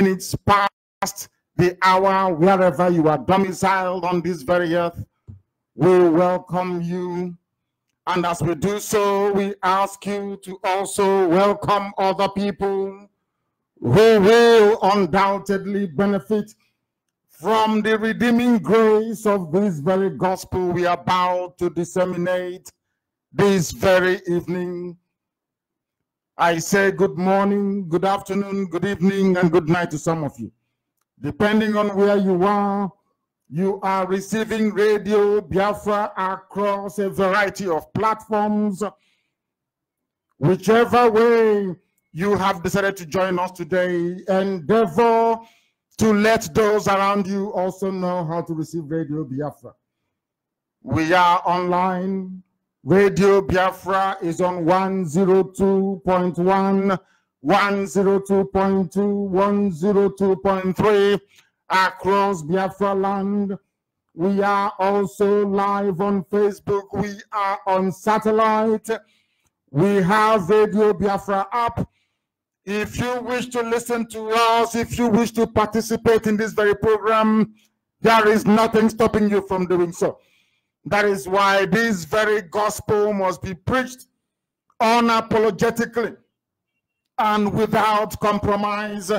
minutes past the hour, wherever you are domiciled on this very earth, we welcome you. And as we do so, we ask you to also welcome other people who will undoubtedly benefit from the redeeming grace of this very gospel we are about to disseminate this very evening. I say good morning, good afternoon, good evening, and good night to some of you. Depending on where you are, you are receiving Radio Biafra across a variety of platforms. Whichever way you have decided to join us today, endeavor to let those around you also know how to receive Radio Biafra. We are online. Radio Biafra is on 102.1, 102.2, 102.3 across Biafra land. We are also live on Facebook. We are on satellite. We have Radio Biafra app. If you wish to listen to us, if you wish to participate in this very program, there is nothing stopping you from doing so. That is why this very gospel must be preached unapologetically and without compromise.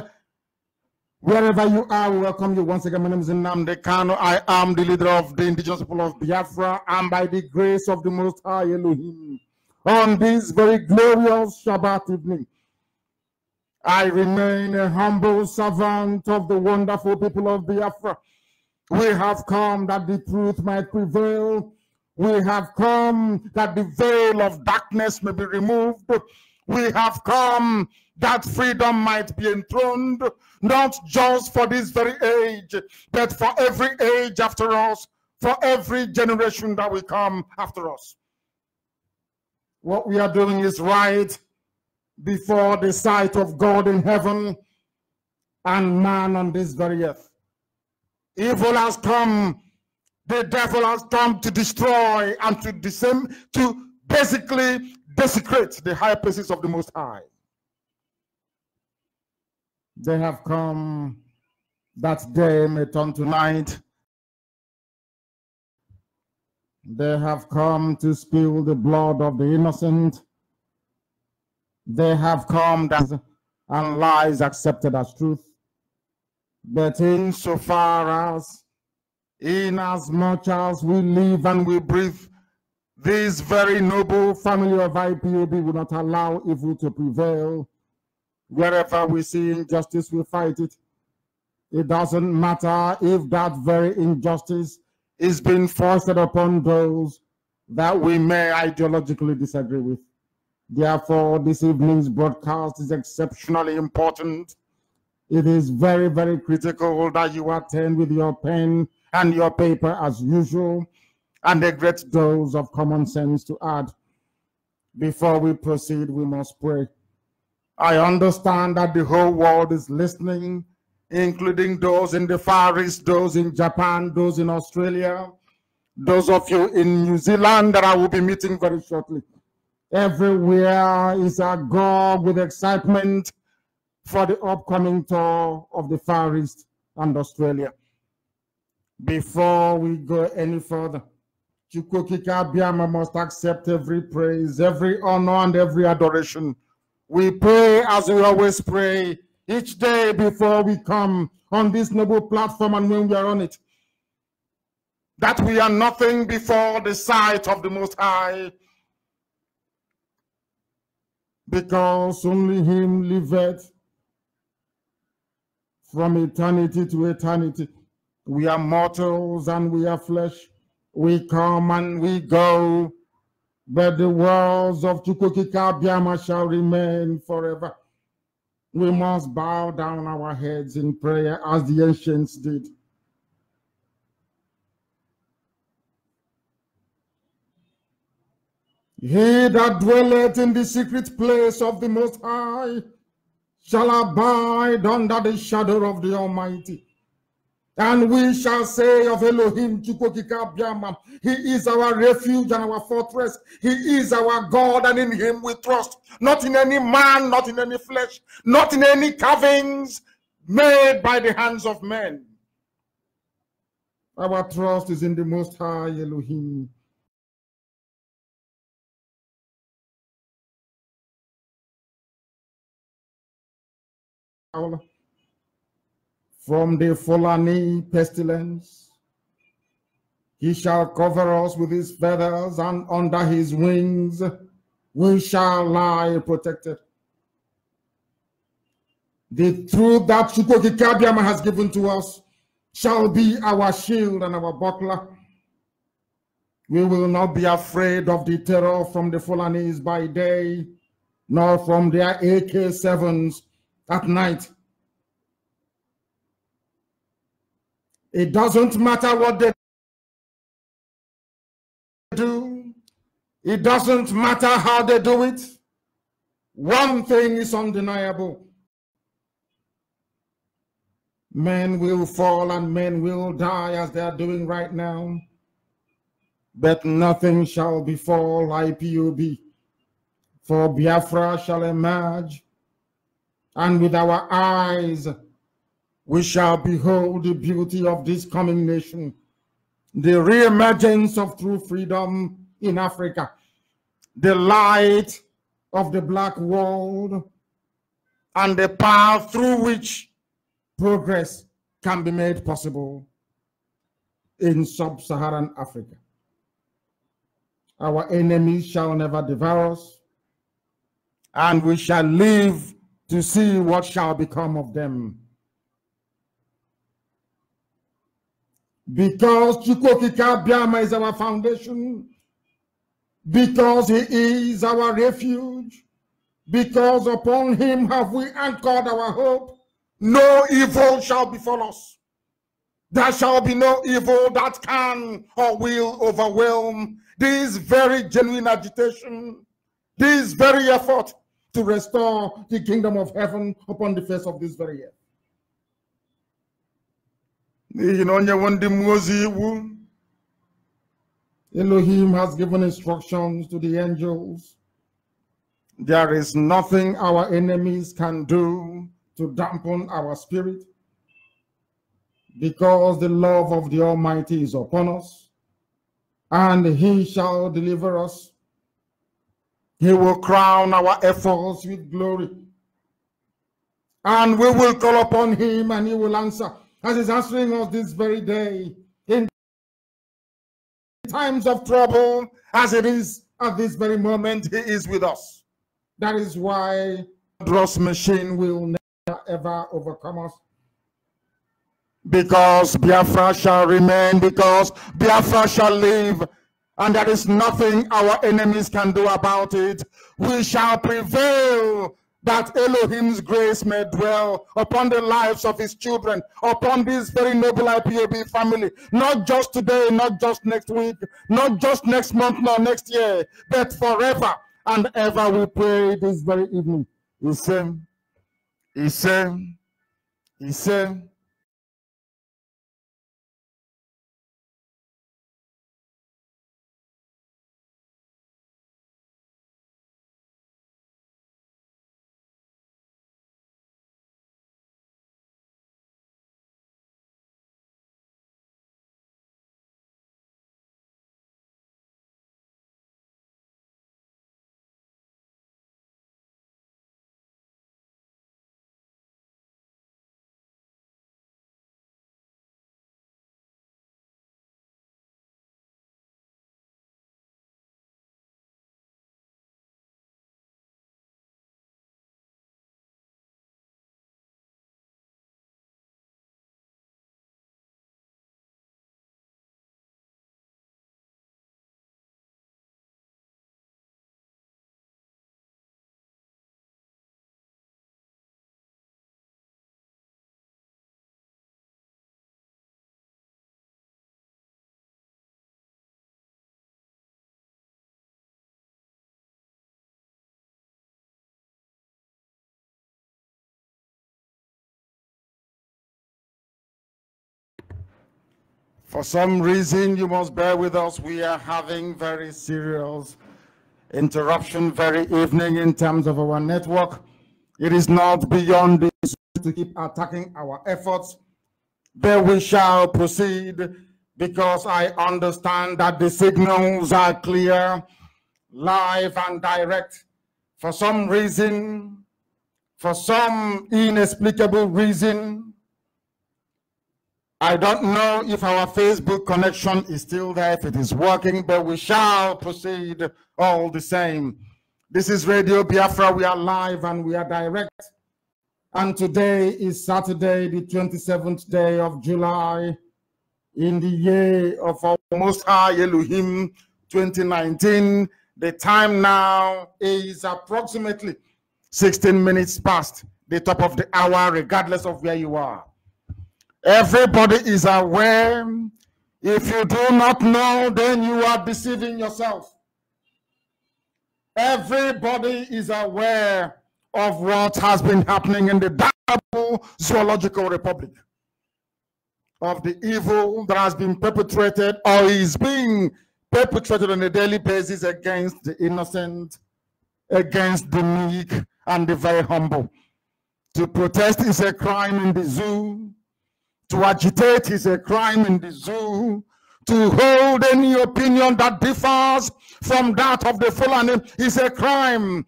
Wherever you are, we welcome you once again. My name is Nnamdi Kanu. I am the leader of the indigenous people of Biafra, and by the grace of the Most High Elohim, on this very glorious Shabbat evening, I remain a humble servant of the wonderful people of Biafra. We have come that the truth might prevail. We have come that the veil of darkness may be removed. We have come that freedom might be enthroned, not just for this very age, but for every age after us, for every generation that will come after us. What we are doing is right before the sight of God in heaven and man on this very earth. Evil has come, the devil has come to destroy and to disem to basically desecrate the high places of the Most High. They have come that day may turn to night. They have come to spill the blood of the innocent. They have come that and lies accepted as truth. But insofar as, in as much as we live and we breathe, this very noble family of IPOB will not allow evil to prevail. Wherever we see injustice, we fight it. It doesn't matter if that very injustice is being forced upon those that we may ideologically disagree with. Therefore, this evening's broadcast is exceptionally important. It is very, very critical that you attend with your pen and your paper as usual and a great dose of common sense to add. Before we proceed, we must pray. I understand that the whole world is listening, including those in the Far East, those in Japan, those in Australia, those of you in New Zealand that I will be meeting very shortly. Everywhere is agog with excitement for the upcoming tour of the Far East and Australia. Before we go any further, Chukwuokike Abiama must accept every praise, every honor, and every adoration. We pray as we always pray each day before we come on this noble platform and when we are on it, that we are nothing before the sight of the Most High, because only Him liveth from eternity to eternity. We are mortals and we are flesh. We come and we go, but the walls of Chukwuokike Abiama shall remain forever. We must bow down our heads in prayer as the ancients did. He that dwelleth in the secret place of the Most High shall abide under the shadow of the Almighty. And we shall say of Elohim, He is our refuge and our fortress. He is our God, and in Him we trust. Not in any man, not in any flesh, not in any carvings, made by the hands of men. Our trust is in the Most High Elohim. From the Fulani pestilence, he shall cover us with his feathers, and under his wings we shall lie protected. The truth that Chukwuokike Abiama has given to us shall be our shield and our buckler. We will not be afraid of the terror from the Fulanis by day, nor from their AK-7s at night. It doesn't matter what they do. It doesn't matter how they do it. One thing is undeniable. Men will fall and men will die as they are doing right now. But nothing shall befall IPOB. For Biafra shall emerge, and with our eyes we shall behold the beauty of this coming nation, the reemergence of true freedom in Africa, the light of the black world, and the path through which progress can be made possible in sub-Saharan Africa. Our enemies shall never devour us, and we shall live to see what shall become of them. Because Chukwuokike Abiama is our foundation, because he is our refuge, because upon him have we anchored our hope, no evil shall befall us. There shall be no evil that can or will overwhelm this very genuine agitation, this very effort to restore the kingdom of heaven upon the face of this very earth. Elohim has given instructions to the angels. There is nothing our enemies can do to dampen our spirit because the love of the Almighty is upon us and he shall deliver us. He will crown our efforts with glory. And we will call upon him and he will answer as he's answering us this very day in times of trouble as it is at this very moment he is with us. That is why Dross machine will never ever overcome us. Because Biafra shall remain, because Biafra shall live, and there is nothing our enemies can do about it. We shall prevail that Elohim's grace may dwell upon the lives of his children, upon this very noble IPOB family, not just today, not just next week, not just next month, nor next year, but forever and ever we pray this very evening. The same ise ise For some reason, you must bear with us. We are having very serious interruption very evening in terms of our network. It is not beyond this to keep attacking our efforts, but we shall proceed because I understand that the signals are clear, live and direct. For some reason, for some inexplicable reason, I don't know if our Facebook connection is still there, if it is working, but we shall proceed all the same. This is Radio Biafra. We are live and we are direct. And today is Saturday, the 27th day of July, in the year of our Most High Elohim 2019. The time now is approximately 16 minutes past the top of the hour, regardless of where you are. Everybody is aware. If you do not know, then you are deceiving yourself. Everybody is aware of what has been happening in the Dabo Zoological Republic, of the evil that has been perpetrated or is being perpetrated on a daily basis against the innocent, against the meek and the very humble. To protest is a crime in the zoo. To agitate is a crime in the zoo. To hold any opinion that differs from that of the Fulani is a crime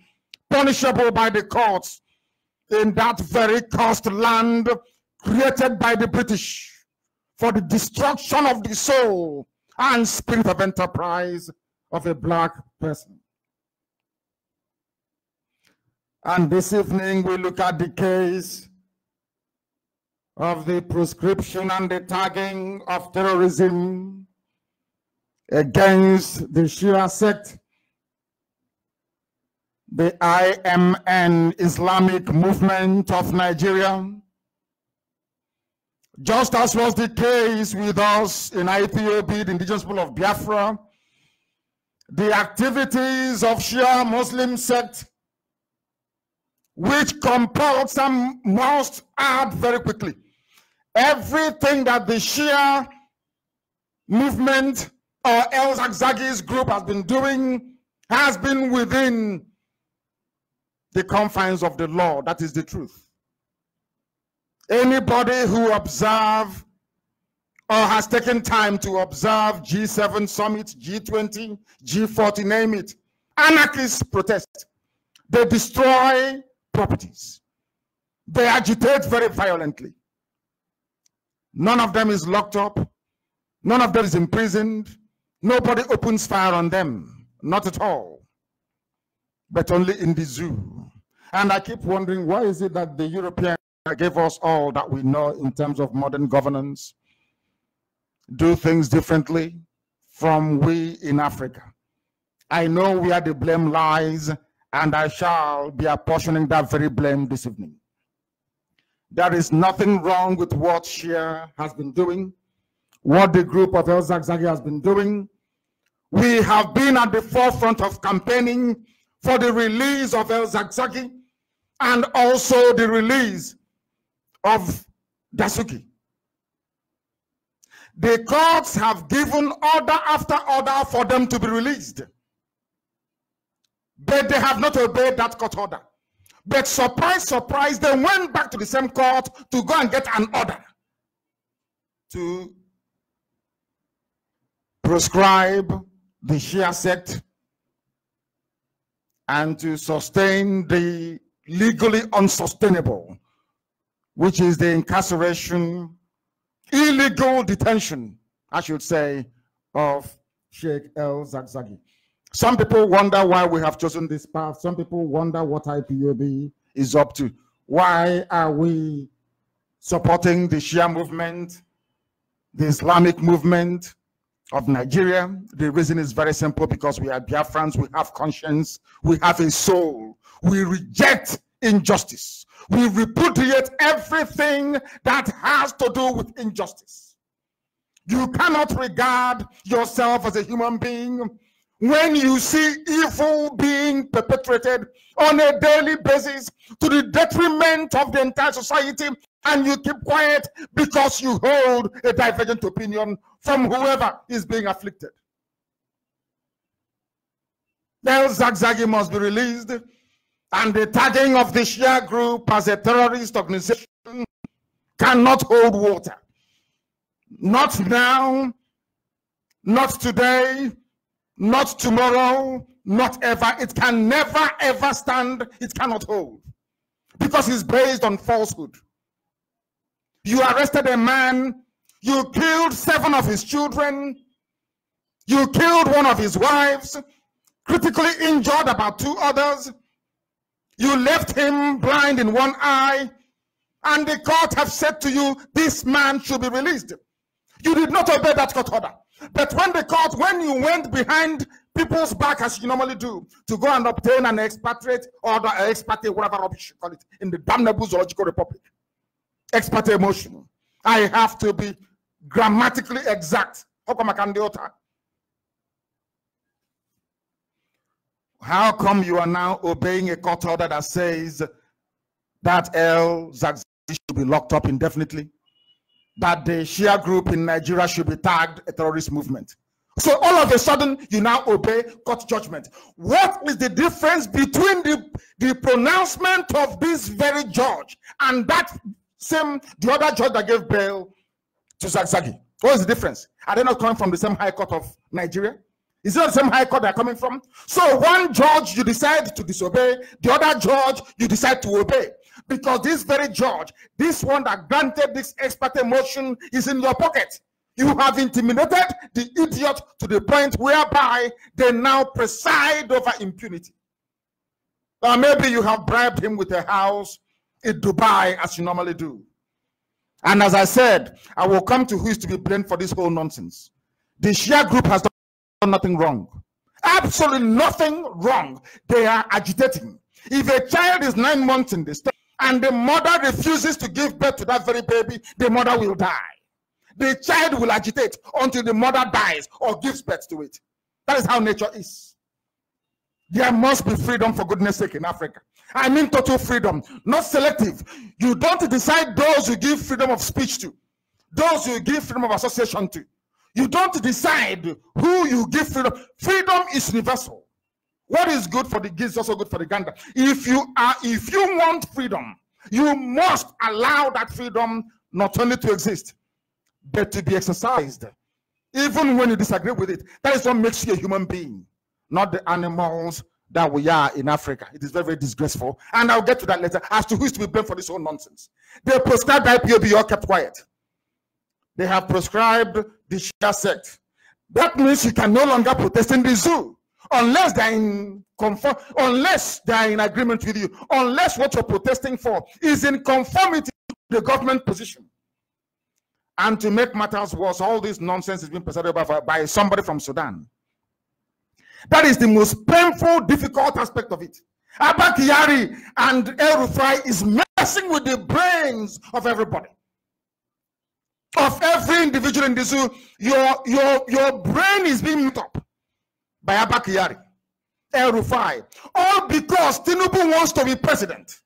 punishable by the courts in that very cursed land created by the British for the destruction of the soul and spirit of enterprise of a black person. And this evening we look at the case of the proscription and the tagging of terrorism against the Shia sect, the IMN Islamic Movement of Nigeria, just as was the case with us in IPOB, the indigenous people of Biafra, the activities of Shia Muslim sect, which compels and must add very quickly everything that the Shia movement or El Zakzaky's group has been doing has been within the confines of the law. That is the truth. Anybody who observe or has taken time to observe G7 summit, G20, G40, name it, anarchists protest. They destroy properties. They agitate very violently. None of them is locked up. None of them is imprisoned. Nobody opens fire on them. Not at all. But only in the zoo. And I keep wondering, why is it that the Europeans gave us all that we know in terms of modern governance, do things differently from we in Africa? I know where the blame lies, and I shall be apportioning that very blame this evening. There is nothing wrong with what Shia has been doing, what the group of El Zakzaky has been doing. We have been at the forefront of campaigning for the release of El Zakzaky and also the release of Dasuki. The courts have given order after order for them to be released. But they have not obeyed that court order. But surprise, surprise, they went back to the same court to go and get an order to proscribe the Shia sect and to sustain the legally unsustainable, which is the incarceration, illegal detention, I should say, of Sheikh El Zakzaky. Some people wonder why we have chosen this path. Some people wonder what IPOB is up to. Why are we supporting the Shia movement, the Islamic movement of Nigeria? The reason is very simple because we are Biafrans, we have conscience, we have a soul. We reject injustice. We repudiate everything that has to do with injustice. You cannot regard yourself as a human being when you see evil being perpetrated on a daily basis to the detriment of the entire society and you keep quiet because you hold a divergent opinion from whoever is being afflicted. Then Zakzaky must be released and the tagging of the Shia group as a terrorist organization cannot hold water. Not now, not today, not tomorrow, not ever. It can never ever stand. It cannot hold because it's based on falsehood. You arrested a man, you killed seven of his children, you killed one of his wives, critically injured about two others. You left him blind in one eye, and the court have said to you, this man should be released. You did not obey that court order. But when the court, when you went behind people's back as you normally do, to go and obtain an expatriate order, expatriate, whatever rubbish you call it, in the damnable zoological republic, expatriate motion, I have to be grammatically exact. How come I can do that? How come you are now obeying a court order that says that El Zakzaky should be locked up indefinitely? That the Shia group in Nigeria should be tagged a terrorist movement? So all of a sudden, you now obey court judgment. What is the difference between the, the pronouncement of this very judge and that same, the other judge that gave bail to Zakzaky? What is the difference? Are they not coming from the same high court of Nigeria? Is it the same high court they're coming from? So one judge you decide to disobey, the other judge you decide to obey. Because this very judge, this one that granted this ex parte motion is in your pocket. You have intimidated the idiot to the point whereby they now preside over impunity. Or maybe you have bribed him with a house in Dubai as you normally do. And as I said, I will come to who is to be blamed for this whole nonsense. The Shia group has done nothing wrong. Absolutely nothing wrong. They are agitating. If a child is nine months in the state and the mother refuses to give birth to that very baby, the mother will die. The child will agitate until the mother dies or gives birth to it. That is how nature is. There must be freedom for goodness sake in Africa. I mean total freedom, not selective. You don't decide those you give freedom of speech to, those you give freedom of association to. You don't decide who you give freedom. Freedom is universal. What is good for the geese is also good for the gander. If you are, if you want freedom, you must allow that freedom not only to exist, but to be exercised, even when you disagree with it. That is what makes you a human being, not the animals that we are in Africa. It is very, very disgraceful. And I'll get to that later as to who is to be blamed for this whole nonsense. They prescribed IPOB, all kept quiet. They have prescribed the Shia sect. That means you can no longer protest in the zoo unless they're in conform, unless they're in agreement with you, unless what you're protesting for is in conformity to the government position. And to make matters worse, all this nonsense is being presented by, by somebody from Sudan. That is the most painful, difficult aspect of it. Abba and El Rufai is messing with the brains of everybody of every individual in this zoo, your your your brain is being messed up by El Rufai, all because Tinubu wants to be president.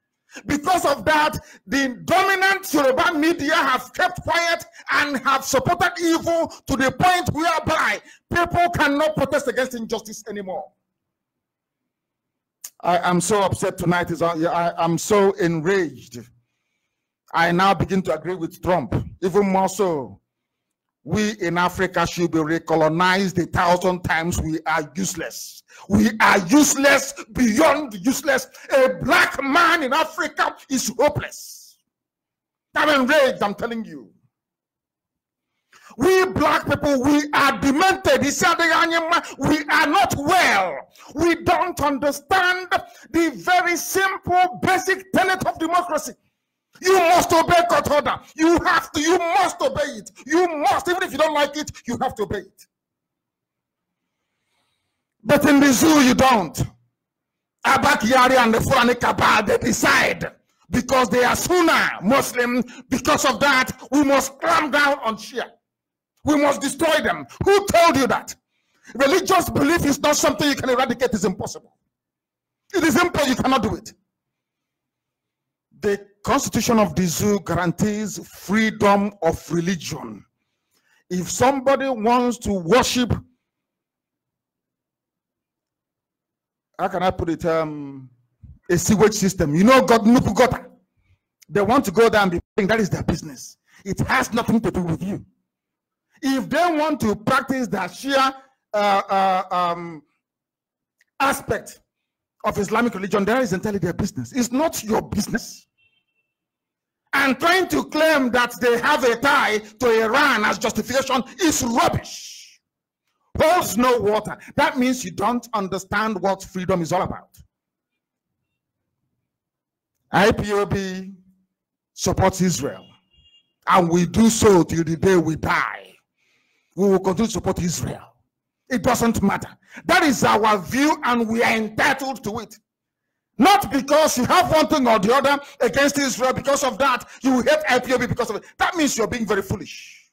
Because of that, the dominant Yoruba media have kept quiet and have supported evil to the point whereby people cannot protest against injustice anymore. I am so upset tonight. Is uh, I am so enraged I now begin to agree with Trump, even more so. We in Africa should be recolonized a thousand times. We are useless. We are useless beyond useless. A black man in Africa is hopeless. I'm enraged, I'm telling you. We black people, we are demented. We are not well. We don't understand the very simple, basic tenet of democracy. You must obey court order. You have to, you must obey it. You must, even if you don't like it, you have to obey it. But in the zoo, you don't. Abba Kyari and the Fulani Kabal, they decide because they are Sunna Muslim. Because of that, we must clamp down on Shia. We must destroy them. Who told you that? Religious belief is not something you can eradicate, it's impossible. It is impossible, you cannot do it. The Constitution of the Zoo guarantees freedom of religion. If somebody wants to worship, how can I put it? Um, a sewage system. You know, God. They want to go there and be praying. That is their business. It has nothing to do with you. If they want to practice that Shia uh, uh, um, aspect of Islamic religion, that is entirely their business. It's not your business. And trying to claim that they have a tie to Iran as justification is rubbish. Holds no water. That means you don't understand what freedom is all about. IPOB supports Israel, and we do so till the day we die. We will continue to support Israel. It doesn't matter. That is our view, and we are entitled to it. Not because you have one thing or the other against Israel. Because of that, you hate IPOB because of it. That means you're being very foolish.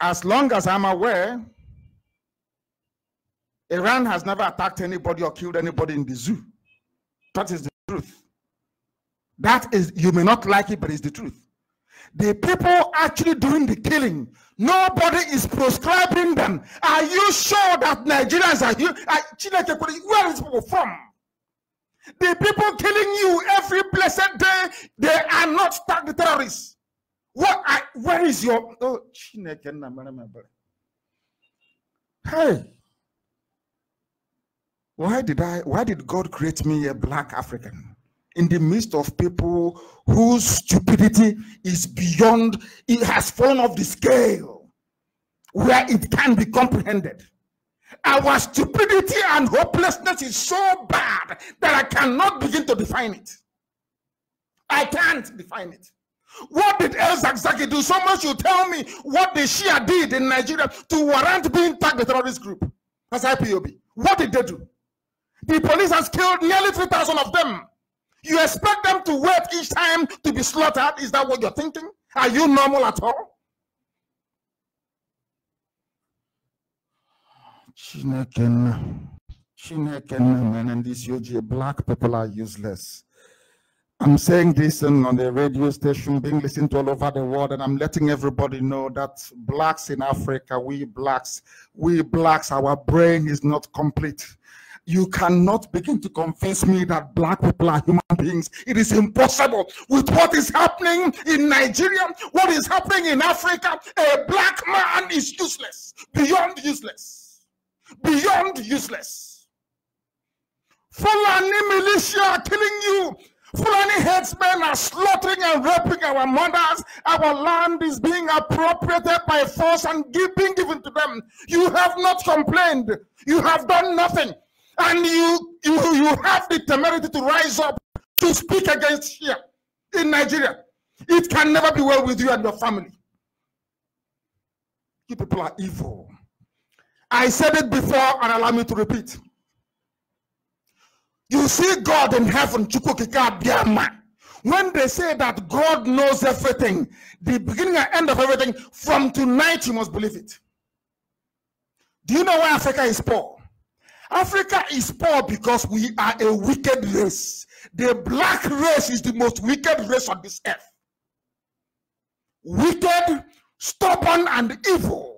As long as I'm aware, Iran has never attacked anybody or killed anybody in the zoo. That is the truth. That is, you may not like it, but it's the truth. The people actually doing the killing, nobody is proscribing them. Are you sure that Nigerians are here? Where is people from? The people killing you every blessed day, they are not the terrorists. What? I, where is your? Oh, hey, why did I? Why did God create me a black African? In the midst of people whose stupidity is beyond, it has fallen off the scale where it can be comprehended. Our stupidity and hopelessness is so bad that I cannot begin to define it. I can't define it. What did El Zakzaky do? Someone should tell me what the Shia did in Nigeria to warrant being tagged a terrorist group as IPOB. What did they do? The police has killed nearly 3,000 of them. You expect them to wait each time to be slaughtered? Is that what you're thinking? Are you normal at all? Chineken, Chineken, man, and this UG, black people are useless. I'm saying this on the radio station, being listened to all over the world, and I'm letting everybody know that blacks in Africa, we blacks, we blacks, our brain is not complete you cannot begin to convince me that black people are human beings. It is impossible. With what is happening in Nigeria, what is happening in Africa, a black man is useless, beyond useless, beyond useless. Fulani militia are killing you. Fulani headsmen are slaughtering and raping our mothers. Our land is being appropriated by force and being given to them. You have not complained. You have done nothing and you you you have the temerity to rise up to speak against here in Nigeria, it can never be well with you and your family. You people are evil. I said it before and allow me to repeat. You see God in heaven, when they say that God knows everything, the beginning and end of everything, from tonight you must believe it. Do you know why Africa is poor? Africa is poor because we are a wicked race. The black race is the most wicked race on this earth. Wicked, stubborn, and evil.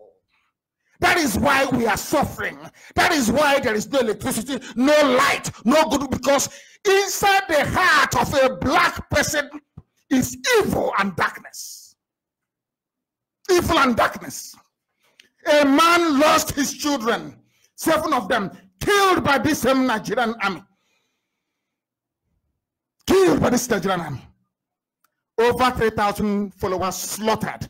That is why we are suffering. That is why there is no electricity, no light, no good, because inside the heart of a black person is evil and darkness. Evil and darkness. A man lost his children, seven of them killed by this same Nigerian army. Killed by this Nigerian army. Over 3,000 followers slaughtered.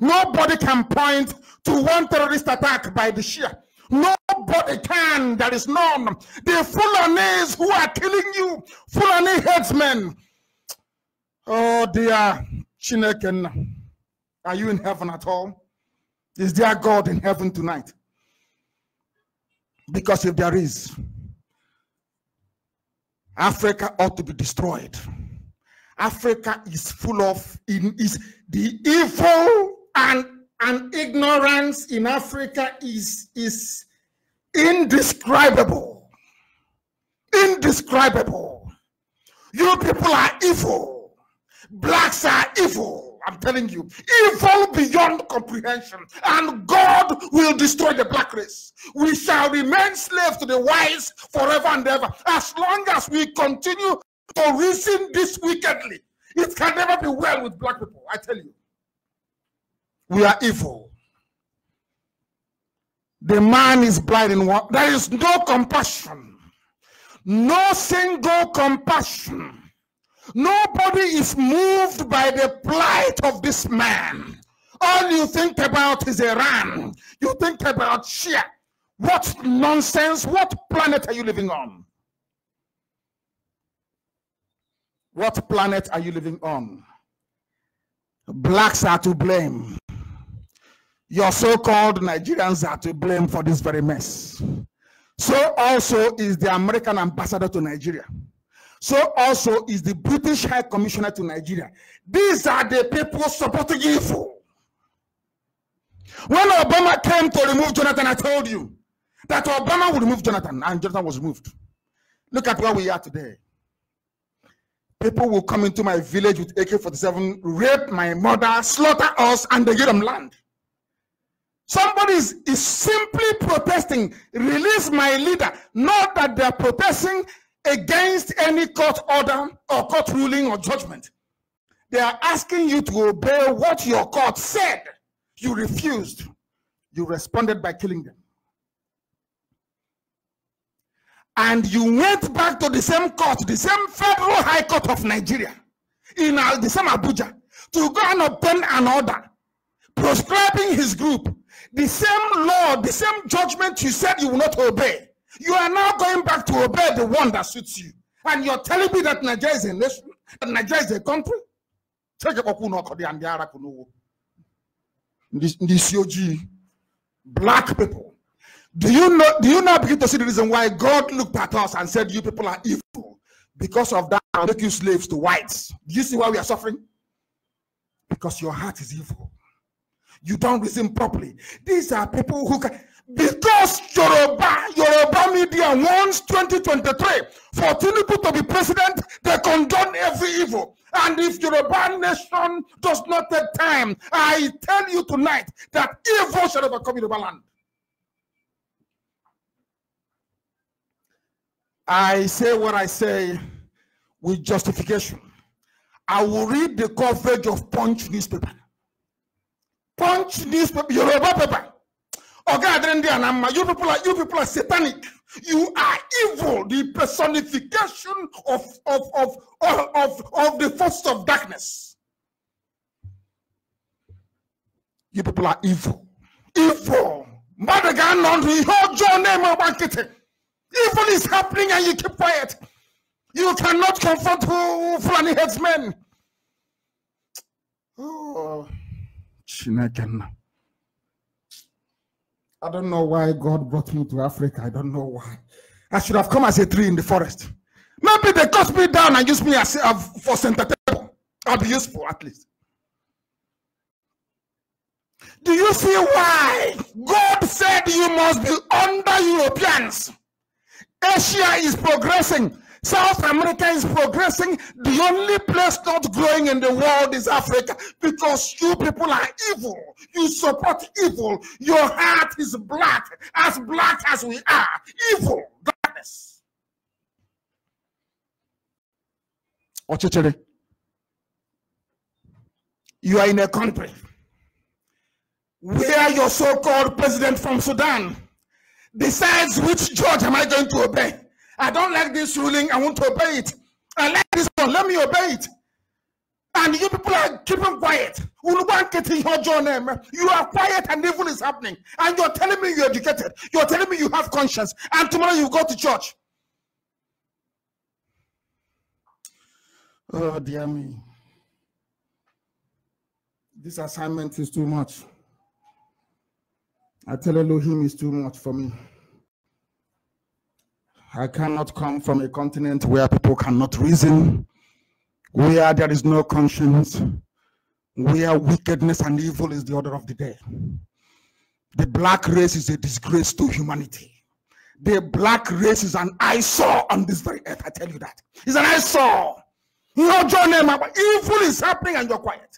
Nobody can point to one terrorist attack by the Shia. Nobody can. There is none. The Fulanis who are killing you, Fulani headsmen. Oh dear, Chineken, are you in heaven at all? Is there God in heaven tonight? Because if there is, Africa ought to be destroyed. Africa is full of in, is the evil and, and ignorance in Africa is, is indescribable. Indescribable. You people are evil. Blacks are evil. I'm telling you, evil beyond comprehension. And God will destroy the black race. We shall remain slaves to the wise forever and ever. As long as we continue to reason this wickedly, it can never be well with black people. I tell you. We are evil. The man is blind in what? There is no compassion. No single compassion. Nobody is moved by the plight of this man. All you think about is Iran. You think about Shia. What nonsense? What planet are you living on? What planet are you living on? Blacks are to blame. Your so called Nigerians are to blame for this very mess. So also is the American ambassador to Nigeria. So also is the British High Commissioner to Nigeria. These are the people supporting evil. When Obama came to remove Jonathan, I told you that Obama would remove Jonathan, and Jonathan was removed. Look at where we are today. People will come into my village with AK 47, rape my mother, slaughter us, and they give them land. Somebody is, is simply protesting, release my leader. Not that they're protesting against any court order or court ruling or judgment. They are asking you to obey what your court said. You refused. You responded by killing them. And you went back to the same court, the same federal high court of Nigeria, in uh, the same Abuja, to go and obtain an order proscribing his group the same law, the same judgment you said you will not obey. You are now going back to obey the one that suits you. And you're telling me that Nigeria is a nation, that Nigeria is a country? This COG, black people. Do you know? Do you now begin to see the reason why God looked at us and said, "You people are evil"? Because of that, I'll make you slaves to whites. Do you see why we are suffering? Because your heart is evil you don't reason properly. These are people who can, because Yoruba, Yoruba media wants 2023 for Tinubu to be president, they condone every evil. And if Yoruba nation does not take time, I tell you tonight that evil shall overcome Yoruba land. I say what I say with justification. I will read the coverage of Punch newspaper punch newspaper, Yoruba paper. Oh, Oga you people are you people are satanic. You are evil, the personification of of of of, of, of the force of darkness. You people are evil. Evil. Madagan on your name oh, of Evil is happening and you keep quiet. You cannot confront who Fulani headsmen. Oh. I don't know why God brought me to Africa. I don't know why. I should have come as a tree in the forest. Maybe they cut me down and use me as uh, for center table. I'll be useful at least. Do you see why God said you must be under Europeans? Asia is progressing. South America is progressing. The only place not growing in the world is Africa because you people are evil. You support evil. Your heart is black, as black as we are. Evil, darkness. Ochichiri, you are in a country where your so-called president from Sudan decides which judge am I going to obey. I don't like this ruling. I want to obey it. I like this one. Let me obey it. And you people are keeping quiet. You are quiet and evil is happening. And you're telling me you're educated. You're telling me you have conscience. And tomorrow you go to church. Oh, dear me. This assignment is too much. I tell Elohim is too much for me. I cannot come from a continent where people cannot reason, where there is no conscience, where wickedness and evil is the order of the day. The black race is a disgrace to humanity. The black race is an eyesore on this very earth. I tell you that. It's an eyesore. Know, John, evil is happening and you're quiet.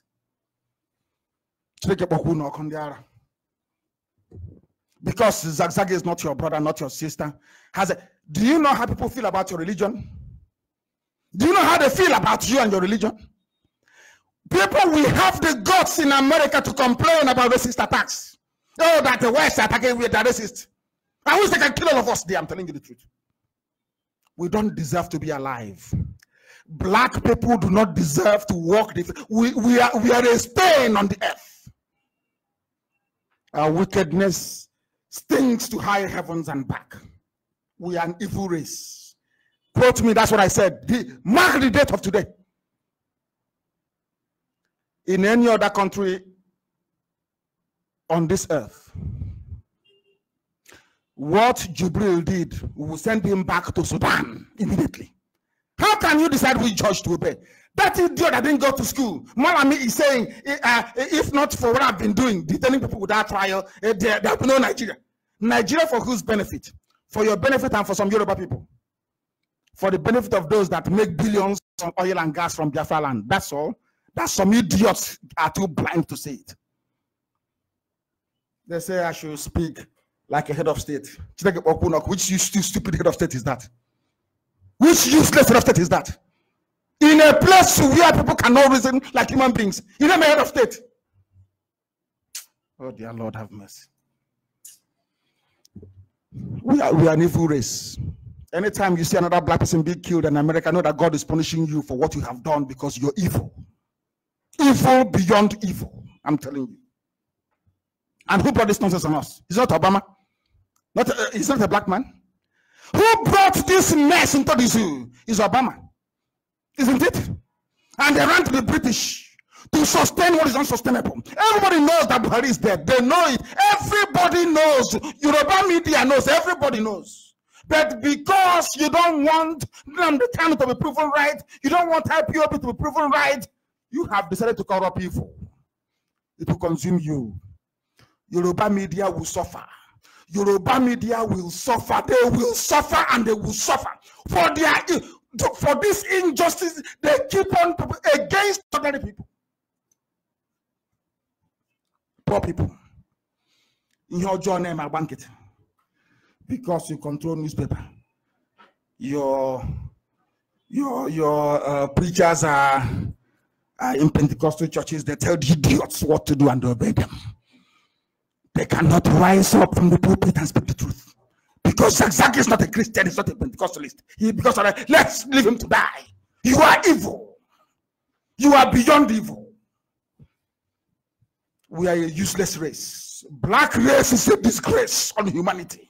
Because Zagzag is not your brother, not your sister. Has a, do you know how people feel about your religion? Do you know how they feel about you and your religion? People we have the guts in America to complain about racist attacks. Oh, that the West attacking with the racist. I wish they can kill all of us there. I'm telling you the truth. We don't deserve to be alive. Black people do not deserve to walk. The, we, we, are, we are a stain on the earth. Our wickedness stinks to high heavens and back. We are an evil race. Quote me, that's what I said. The, mark the date of today. In any other country on this earth, what Jubril did, we will send him back to Sudan immediately. How can you decide which judge to obey? That idiot that didn't go to school. Malami is saying, uh, if not for what I've been doing, detaining people without trial, uh, there, there will be no Nigeria. Nigeria for whose benefit? For your benefit and for some Yoruba people. For the benefit of those that make billions on oil and gas from Biafra land. That's all. That some idiots are too blind to see it. They say I should speak like a head of state. Which stupid head of state is that? Which useless head of state is that? In a place where people cannot reason like human beings, you know, head of state. Oh, dear Lord, have mercy. We are, we are an evil race. Anytime you see another black person being killed in America, know that God is punishing you for what you have done because you're evil. Evil beyond evil. I'm telling you. And who brought this nonsense on us? It's not Obama. Not, uh, not a black man. Who brought this mess into this zoo? Is Obama. Isn't it? And they ran to the British to sustain what is unsustainable. Everybody knows that Buhari is dead. They know it. Everybody knows. Yoruba media knows. Everybody knows. But because you don't want the time to be proven right, you don't want IPOB to be proven right, you have decided to corrupt up evil. It will consume you. Yoruba media will suffer. Yoruba media will suffer. They will suffer and they will suffer for their for this injustice they keep on against ordinary people. Poor people. In your journey, my banket. Because you control newspaper. Your your your uh, preachers are, are in Pentecostal churches. They tell the idiots what to do and obey them. They cannot rise up from the pulpit and speak the truth. Because Zakzaky is not a Christian, he's not a Pentecostalist. He, because of let's leave him to die. You are evil. You are beyond evil. We are a useless race. Black race is a disgrace on humanity.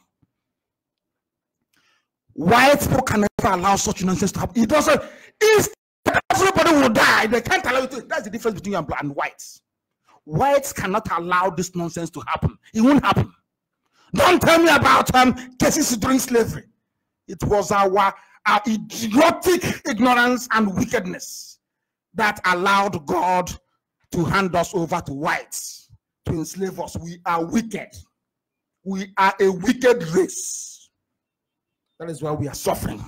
White people can never allow such nonsense to happen. It doesn't. If everybody will die, they can't allow it. To, that's the difference between you and whites. Whites cannot allow this nonsense to happen. It won't happen. Don't tell me about um, cases during slavery. It was our, our idiotic ignorance and wickedness that allowed God to hand us over to whites to enslave us. We are wicked. We are a wicked race. That is why we are suffering.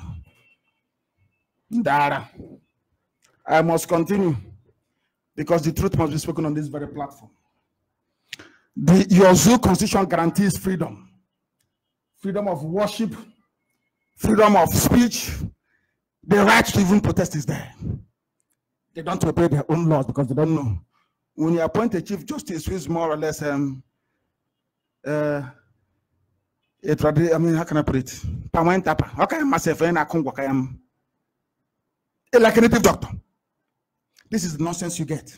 Dara. I must continue because the truth must be spoken on this very platform. The, your zoo constitution guarantees freedom freedom of worship, freedom of speech, the right to even protest is there. They don't obey their own laws because they don't know. When you appoint a chief justice who is more or less um uh I mean how can I put it? Permanent tapa. How can I myself in a like a native doctor? This is the nonsense you get.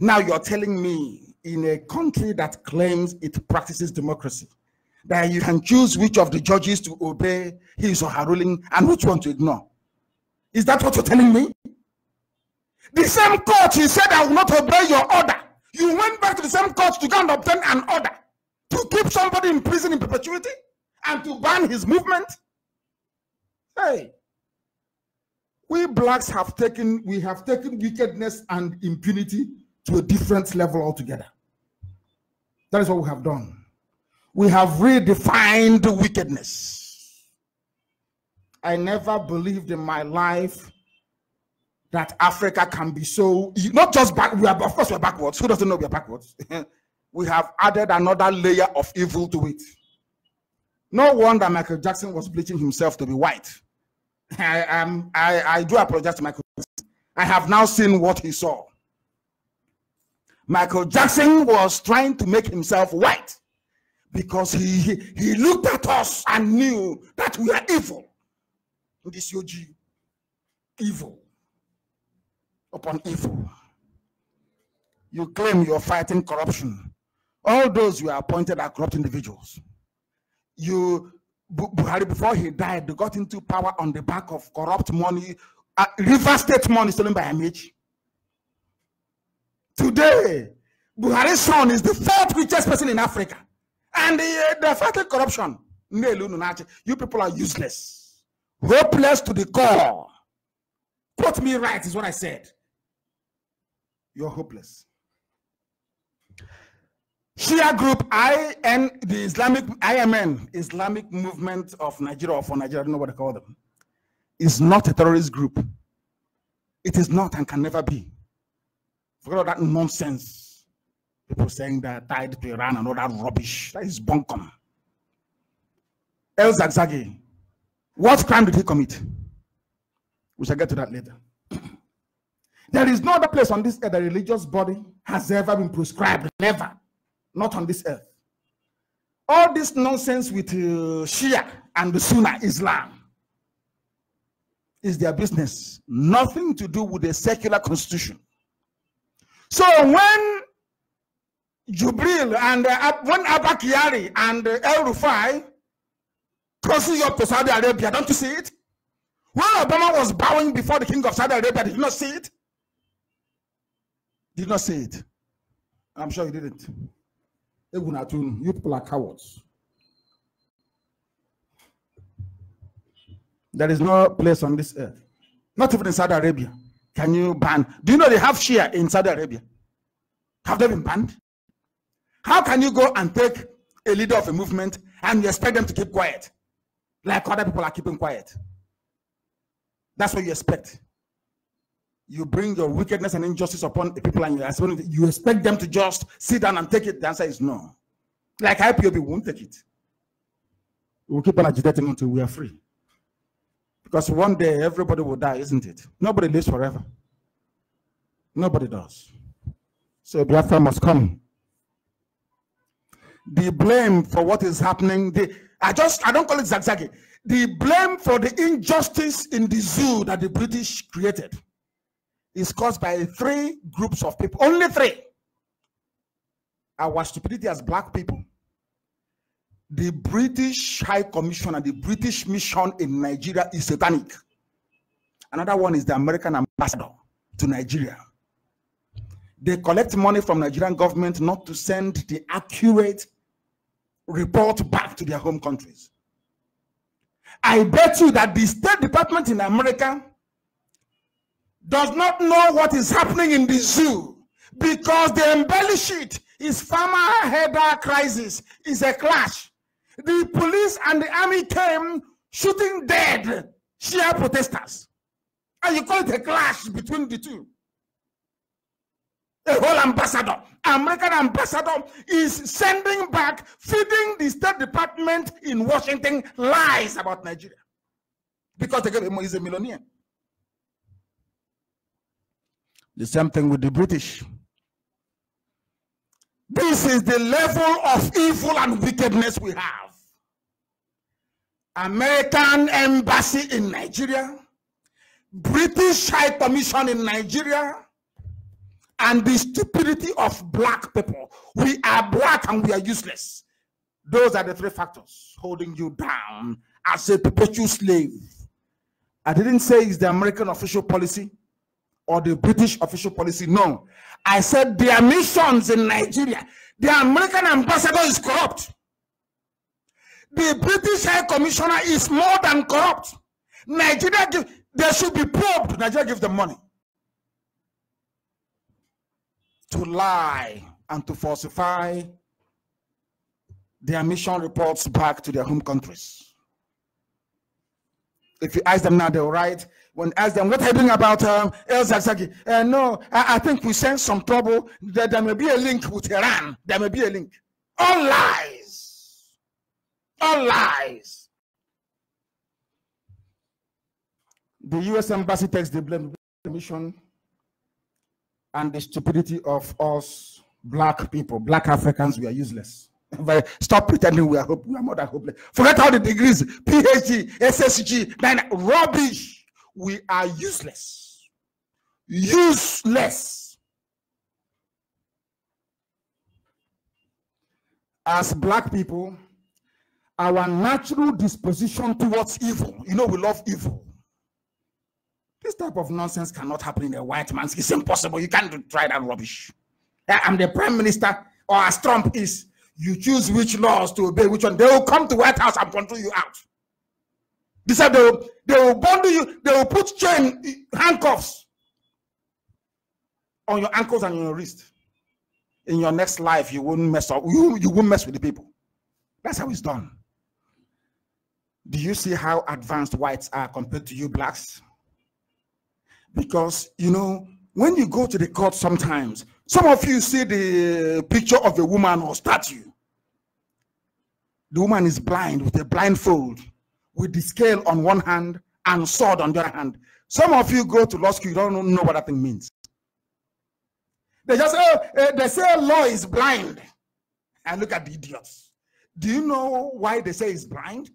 Now you're telling me in a country that claims it practices democracy that you can choose which of the judges to obey his or her ruling and which one to ignore. Is that what you're telling me? The same court he said I will not obey your order. You went back to the same court to go and obtain an order to keep somebody in prison in perpetuity and to ban his movement. Hey, we blacks have taken we have taken wickedness and impunity to a different level altogether that is what we have done we have redefined wickedness i never believed in my life that Africa can be so not just back. We are of course we are backwards. Who doesn't know we are backwards? we have added another layer of evil to it. No wonder Michael Jackson was bleaching himself to be white. I am I, I do apologize to Michael. Jackson. I have now seen what he saw. Michael Jackson was trying to make himself white because he, he looked at us and knew that we are evil. This Yoji, evil upon evil. You claim you're fighting corruption. All those you are appointed are corrupt individuals. You Buhari, before he died, got into power on the back of corrupt money, uh, river state money stolen by Amaechi. Today, Buhari's son is the fourth richest person in Africa. And uh, they're fighting corruption. You people are useless, hopeless to the core. Quote me right, is what I said. You're hopeless. Shia group IMN, the Islamic IMN, Islamic Movement of Nigeria or for Nigeria, I don't know what call them, is not a terrorist group. It is not and can never be. Forget all that nonsense. People saying they're tied to Iran and all that rubbish. That is bunkum. El Zakzaky, what crime did he commit? We shall get to that later. There is no other place on this earth that religious body has ever been prescribed. Never not on this earth. All this nonsense with uh, Shia and Sunni Islam is their business, nothing to do with the secular constitution. So when Jubril and uh, when Abba Kyari and uh, El Rufai crosses up to Saudi Arabia, don't you see it? When Obama was bowing before the king of Saudi Arabia, did you not see it? Did not say it. I'm sure you didn't. You people are cowards. There is no place on this earth, not even in Saudi Arabia. Can you ban? Do you know they have Shia in Saudi Arabia? Have they been banned? How can you go and take a leader of a movement and you expect them to keep quiet, like other people are keeping quiet? That's what you expect you bring your wickedness and injustice upon the people and you, you expect them to just sit down and take it, the answer is no. Like IPOB won't take it. We'll keep on agitating until we are free. Because one day everybody will die, isn't it? Nobody lives forever. Nobody does. So Biafra must come. The blame for what is happening, the, I just, I don't call it Zakzaky. The blame for the injustice in the zoo that the British created is caused by three groups of people, only three. Our stupidity as black people. The British High Commission and the British Mission in Nigeria is satanic. Another one is the American ambassador to Nigeria. They collect money from Nigerian government not to send the accurate report back to their home countries. I bet you that the State Department in America does not know what is happening in the zoo because they embellish it. it. Is farmer herder crisis is a clash. The police and the army came shooting dead Shia protesters. And you call it a clash between the two. A whole ambassador, American ambassador, is sending back, feeding the State Department in Washington lies about Nigeria. Because him, he's a millionaire. The same thing with the British. This is the level of evil and wickedness we have. American embassy in Nigeria, British High Commission in Nigeria, and the stupidity of black people. We are black and we are useless. Those are the three factors holding you down as a perpetual slave. I didn't say it's the American official policy or the British official policy. No. I said their missions in Nigeria, the American ambassador is corrupt. The British High Commissioner is more than corrupt. Nigeria, give, they should be probed. Nigeria gives them money to lie and to falsify their mission reports back to their home countries. If you ask them now, they'll write. When ask them, what you about um, El Zakzaky? Uh, no, I, I, think we sense some trouble. That there may be a link with Iran. There may be a link. All lies. All lies. The U.S. Embassy takes the blame mission and the stupidity of us black people, black Africans. We are useless. Stop pretending we are hope, we are more than hopeless. Forget all the degrees, PhD, SSG, nine rubbish. We are useless. Useless. As black people, our natural disposition towards evil, you know, we love evil. This type of nonsense cannot happen in a white man's. It's impossible. You can't try that rubbish. I'm the prime minister, or as Trump is, you choose which laws to obey, which one. They will come to White House and control you out. They said they will, they will bundle you, they will put chain handcuffs on your ankles and your wrist. In your next life, you won't mess up. You, you won't mess with the people. That's how it's done. Do you see how advanced whites are compared to you blacks? Because you know, when you go to the court sometimes, some of you see the picture of a woman or statue. The woman is blind with a blindfold, with the scale on one hand and sword on the other hand. Some of you go to law school, you don't know what that thing means. They just uh, they say law is blind. And look at the idiots. Do you know why they say it's blind?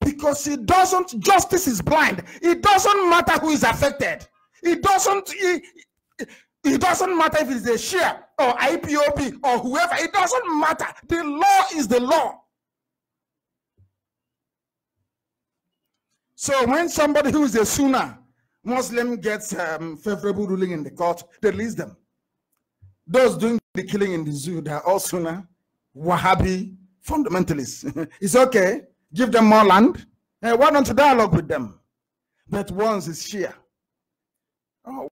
Because it doesn't, justice is blind. It doesn't matter who is affected. It doesn't, it, it doesn't matter if it's a share or IPOB or whoever. It doesn't matter. The law is the law. So when somebody who is a Sunna Muslim gets um, favorable ruling in the court, they release them. Those doing the killing in the zoo, they are all Sunna, Wahhabi, fundamentalists. it's okay. Give them more land. Hey, why don't you dialogue with them? But once it's Shia, Oh,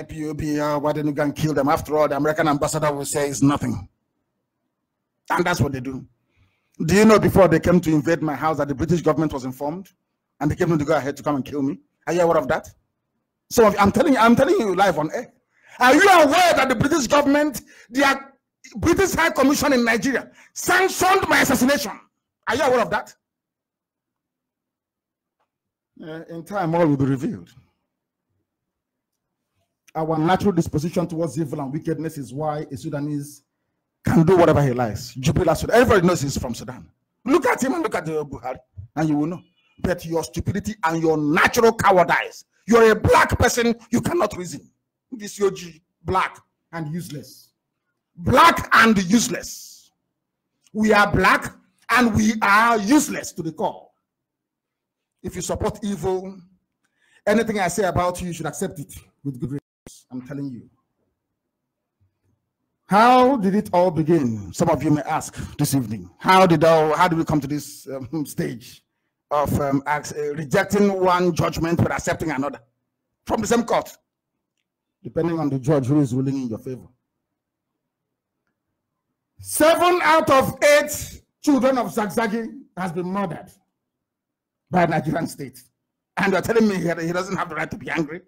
IPOB, uh, why didn't you go and kill them? After all, the American ambassador will say it's nothing. And that's what they do. Do you know before they came to invade my house that the British government was informed and they came to go ahead to come and kill me? Are you aware of that? So I'm telling you, I'm telling you live on air. Are you aware that the British government, the British High Commission in Nigeria, sanctioned my assassination? Are you aware of that? Uh, in time, all will be revealed our natural disposition towards evil and wickedness is why a Sudanese can do whatever he likes. Jubril Sudan. Everybody knows he's from Sudan. Look at him and look at the Buhari, and you will know. But your stupidity and your natural cowardice. You're a black person, you cannot reason. This Yoji, black and useless. Black and useless. We are black and we are useless to the core. If you support evil, anything I say about you, you should accept it with good reason. I'm telling you. How did it all begin? Some of you may ask this evening. How did all, how did we come to this um, stage of um, uh, rejecting one judgment but accepting another from the same court, depending on the judge who is ruling in your favor? Seven out of eight children of Zakzaky has been murdered by Nigerian state. And you're telling me he doesn't have the right to be angry?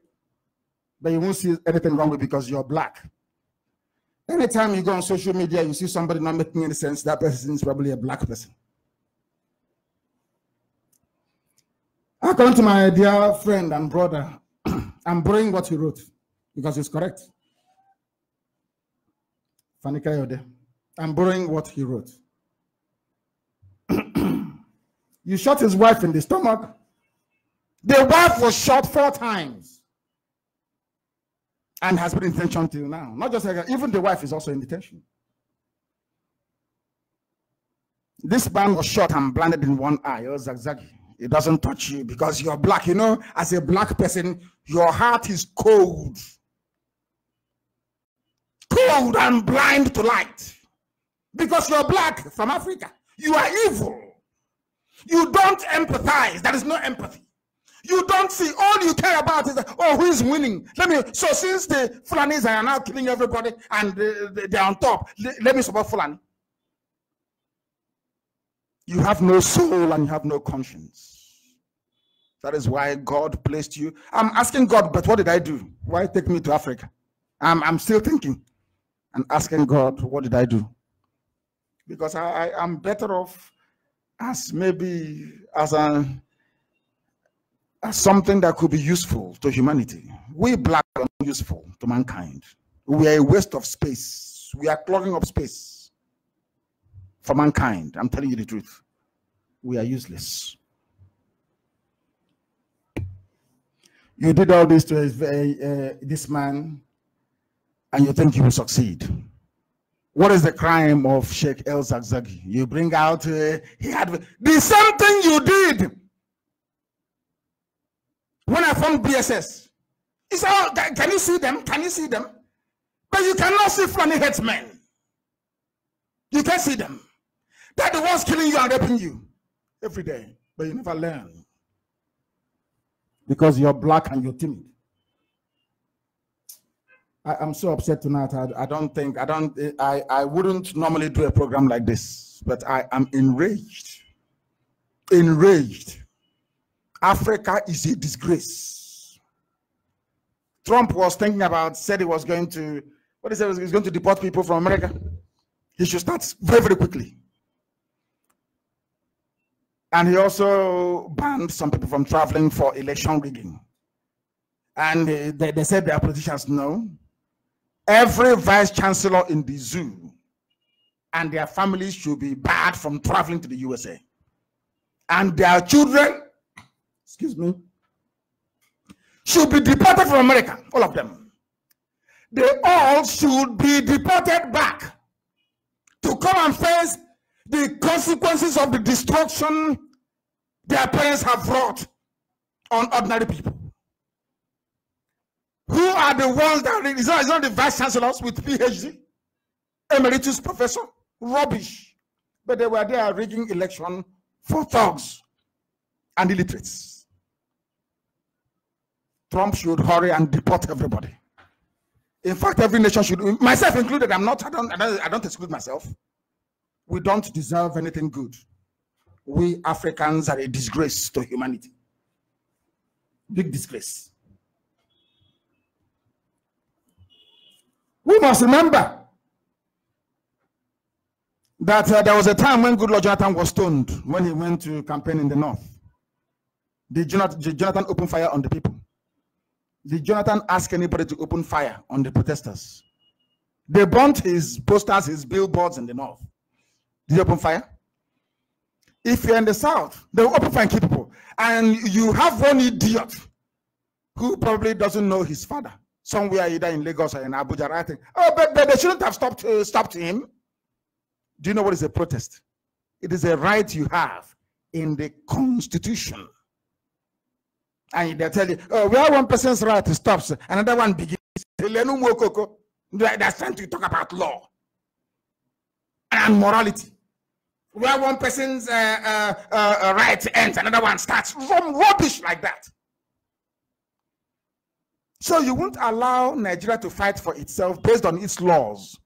but you won't see anything wrong with because you're black. Anytime you go on social media, you see somebody not making any sense, that person is probably a black person. According to my dear friend and brother, I'm borrowing what he wrote because it's correct. I'm borrowing what he wrote. you shot his wife in the stomach. The wife was shot four times and has been in detention till now. Not just like even the wife is also in detention. This man was shot and blinded in one eye. Oh, Zakzaky. It doesn't touch you because you're black. You know, as a black person, your heart is cold. Cold and blind to light. Because you're black from Africa. You are evil. You don't empathize. There is no empathy. You don't see. All you care about is, oh, who is winning? Let me. So since the Fulanis are now killing everybody and uh, they're on top, let me support Fulani. You have no soul and you have no conscience. That is why God placed you. I'm asking God, but what did I do? Why take me to Africa? I'm, I'm still thinking and asking God, what did I do? Because I, I am better off as maybe as a as something that could be useful to humanity. We black are useful to mankind. We are a waste of space. We are clogging up space for mankind. I'm telling you the truth. We are useless. You did all this to uh, this man, and you think you will succeed. What is the crime of Sheikh El Zakzaky? You bring out, uh, he had the same thing you did when I formed BSS. Said, oh, can you see them? Can you see them? But you cannot see Fulani herdsmen. You can see them. They're the ones killing you and raping you every day, but you never learn because you're black and you're timid. I, am so upset tonight. I, I don't think I don't I, I wouldn't normally do a program like this, but I am enraged. Enraged. Africa is a disgrace. Trump was thinking about, said he was going to, what is it, he's going to deport people from America. He should start very, very quickly. And he also banned some people from traveling for election rigging. And they, they said their politicians know. Every vice chancellor in the zoo and their families should be barred from traveling to the USA. And their children, excuse me, should be deported from America, all of them. They all should be deported back to come and face the consequences of the destruction their parents have wrought on ordinary people. Who are the ones that not, it's not the vice chancellors with PhD, emeritus professor, rubbish. But they were there rigging election for thugs and illiterates. Trump should hurry and deport everybody. In fact, every nation should, myself included. I'm not. I don't, I don't exclude myself. We don't deserve anything good we Africans are a disgrace to humanity. Big disgrace. We must remember that uh, there was a time when Goodluck Jonathan was stoned when he went to campaign in the north. Did Jonathan, did Jonathan open fire on the people? Did Jonathan ask anybody to open fire on the protesters? They burnt his posters, his billboards in the north. Did he open fire? If you're in the south, they will open fire people. And you have one idiot who probably doesn't know his father somewhere either in Lagos or in Abuja writing, oh, but, but they shouldn't have stopped, uh, stopped him. Do you know what is a protest? It is a right you have in the constitution. And they tell you, oh, where one person's right stops, another one begins. That's trying to talk about law and morality where one person's uh, uh, uh, right ends, another one starts. From rubbish like that. So you won't allow Nigeria to fight for itself based on its laws.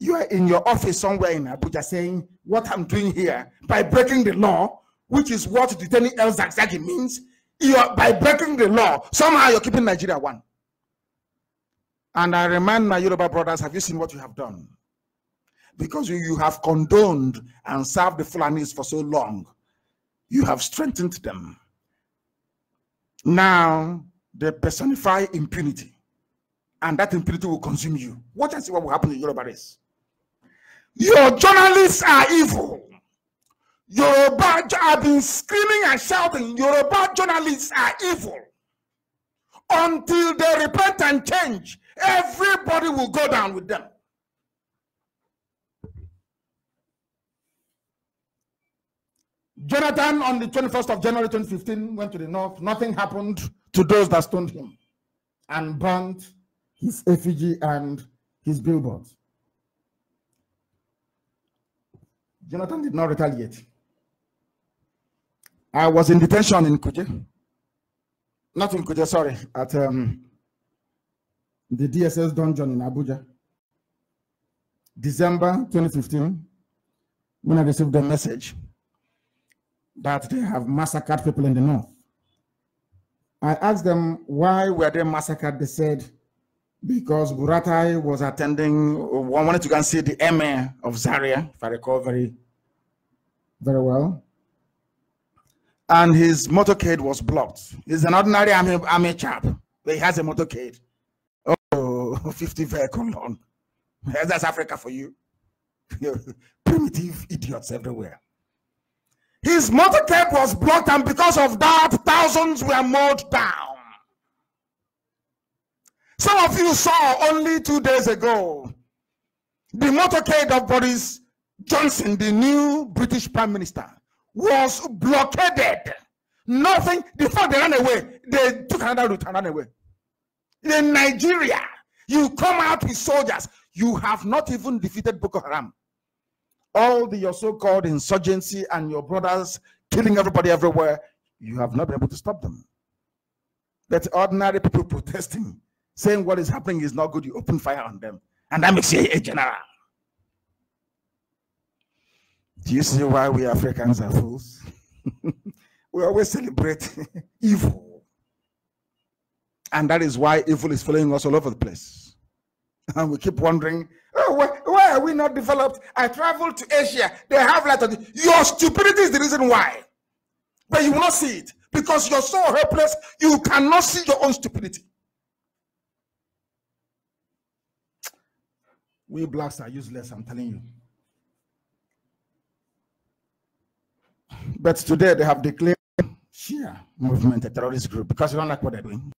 You are in your office somewhere in Abuja saying, what I'm doing here, by breaking the law, which is what detaining El Zakzaky means, you are, by breaking the law, somehow you're keeping Nigeria one. And I remind my Yoruba brothers, have you seen what you have done? Because you, you have condoned and served the Fulanis for so long. You have strengthened them. Now they personify impunity. And that impunity will consume you. Watch and see what will happen to Yoruba race. Your journalists are evil. Yoruba, I've been screaming and shouting, Yoruba journalists are evil. Until they repent and change, everybody will go down with them. Jonathan, on the 21st of January 2015, went to the north. Nothing happened to those that stoned him and burnt his effigy and his billboards. Jonathan did not retaliate. I was in detention in Kuje. Not in Kuje, sorry, at um, the DSS dungeon in Abuja. December 2015, when I received the message that they have massacred people in the north. I asked them why were they massacred. They said because Buratai was attending, one wanted to go and see the emir of Zaria, if I recall very, very well. And his motorcade was blocked. He's an ordinary army, army chap, he has a motorcade. Oh, 50 vehicle long. That's Africa for you. Primitive idiots everywhere. His motorcade was blocked, and because of that, thousands were mowed down. Some of you saw only two days ago the motorcade of Boris Johnson, the new British Prime Minister, was blockaded. Nothing, before they ran away, they took another route and ran away. In Nigeria, you come out with soldiers, you have not even defeated Boko Haram. All the your so-called insurgency and your brothers killing everybody everywhere, you have not been able to stop them. But ordinary people protesting saying what is happening is not good, you open fire on them. And that makes you a general. Do you see why we Africans are fools? we always celebrate evil. And that is why evil is following us all over the place. And we keep wondering, oh, are we not developed? I traveled to Asia. They have like your stupidity is the reason why. But you will not see it because you're so helpless, you cannot see your own stupidity. We blacks are useless, I'm telling you. But today they have declared Shia movement a terrorist group because you don't like what they're doing.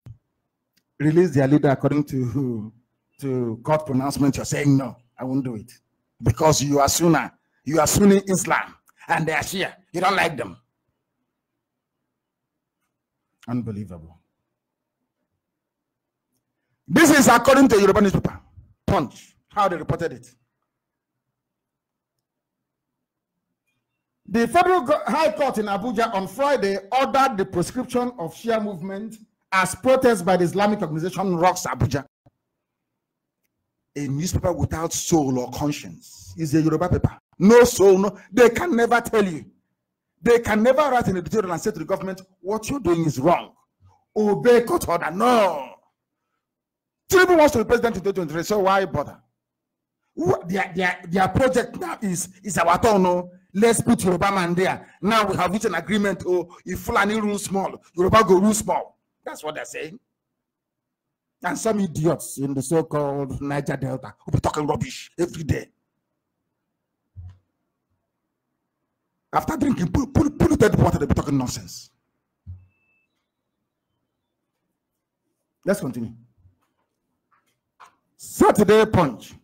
Release their leader according to who to court pronouncement. You're saying no, I won't do it because you are Sunnah, you are Sunni Islam, and they are Shia. You don't like them. Unbelievable. This is according to Yoruba newspaper, Punch how they reported it. The Federal High Court in Abuja on Friday ordered the proscription of Shia movement as protest by the Islamic organization Rocks Abuja. A newspaper without soul or conscience is a Yoruba paper. No soul, no. They can never tell you. They can never write an editorial and say to the government, what you're doing is wrong. Obey court order. No. Tinubu wants to be president in 2023, so why bother? their, their, their project now is, is our turn. No? Let's put Yoruba man there. Now we have reached an agreement. Oh, if Fulani rule small, Yoruba go rule small. That's what they're saying. And some idiots in the so-called Niger Delta who be talking rubbish every day. After drinking polluted water, they'll be talking nonsense. Let's continue. Saturday punch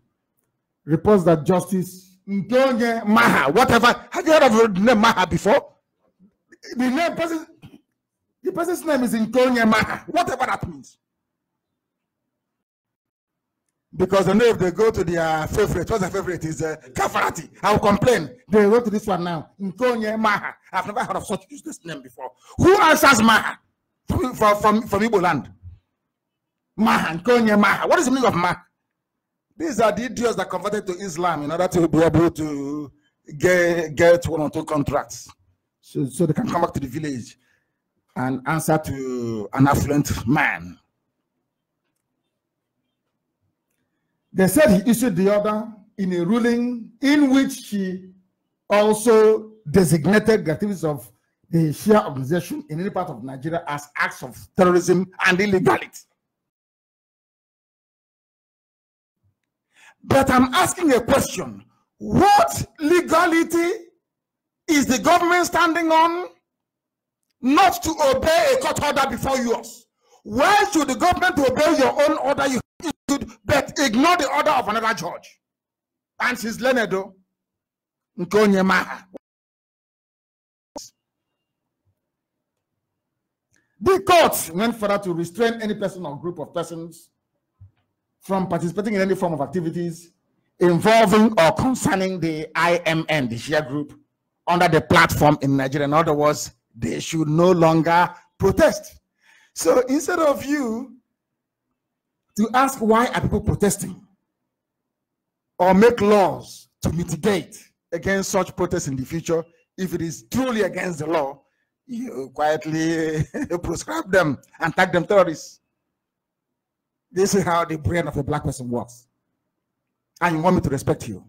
reports that Justice Ntonye Maha, whatever, have you heard of the name Maha before? The name person, the person's name is Ntonye Maha, whatever that means. Because they know if they go to their favorite, what's their favorite is uh, Kafarati. I'll complain. They go to this one now. Ntonye Maha. I've never heard of such a useless name before. Who answers Maha from, from, from, from Igbo land? Maha, Ntonye Maha. What is the meaning of Maha? These are the idiots that converted to Islam in order to be able to get, get one or two contracts. So, so they can come back to the village and answer to an affluent man. They said he issued the order in a ruling in which he also designated the activities of the Shia organization in any part of Nigeria as acts of terrorism and illegality. But I'm asking a question. What legality is the government standing on not to obey a court order before yours? Why should the government obey your own order you should but ignore the order of another judge? And she's Lenedo Nkonyema. The court went further to restrain any person or group of persons from participating in any form of activities involving or concerning the IMN, the Shia group, under the platform in Nigeria. In other words, they should no longer protest. So instead of you to ask why are people protesting or make laws to mitigate against such protests in the future, if it is truly against the law, you quietly prescribe them and tag them terrorists. This is how the brain of a black person works. And you want me to respect you.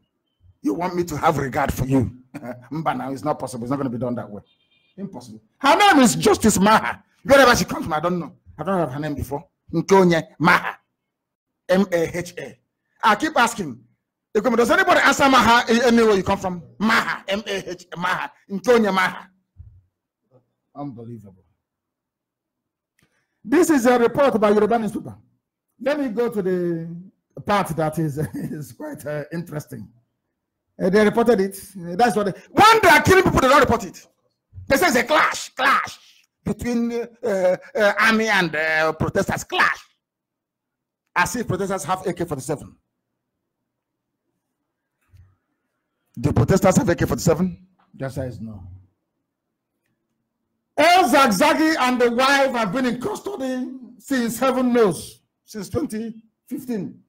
You want me to have regard for you. but now it's not possible. It's not going to be done that way. Impossible. Her name is Justice Maha. Wherever she comes from, I don't know. I don't have her name before. Maha. M-A-H-A. I keep asking, does anybody answer Maha anywhere you come from? Maha. M-A-H Maha. Nkonye Maha. Unbelievable. This is a report by Yoruba newspaper. Let me go to the part that is, is quite uh, interesting. Uh, they reported it. That's what they, when they are killing people, they don't report it. They say it's a clash, clash between uh, uh army and uh, protesters. Clash. As if protesters have AK-47. The protesters have AK-47? Just says no. El Zakzaky and the wife have been in custody since heaven knows, since 2015.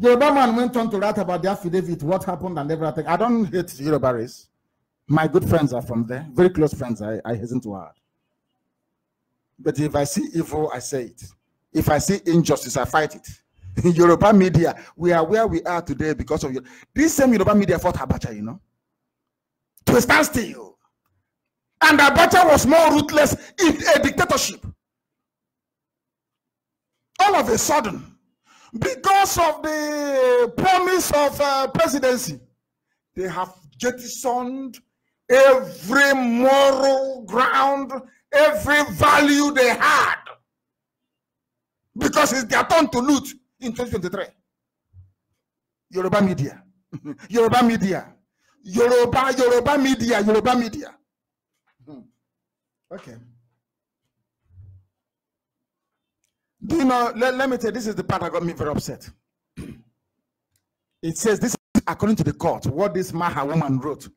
The Yoruba man went on to write about the affidavit, what happened and everything. I don't hate Yoruba race. My good friends are from there, very close friends, I, I hasten to add. But if I see evil, I say it. If I see injustice, I fight it. In Yoruba media, we are where we are today because of you. This same Yoruba media fought Abacha, you know, to stand still. And Abacha was more ruthless in a dictatorship. All of a sudden, because of the promise of uh, presidency, they have jettisoned every moral ground, every value they had. Because it's their turn to loot in 2023. Yoruba media. Yoruba media. Yoruba, Yoruba media, Yoruba media. Hmm. Okay. Do you know? Let, let me tell you, this is the part that got me very upset. It says, this is according to the court, what this Maha woman wrote.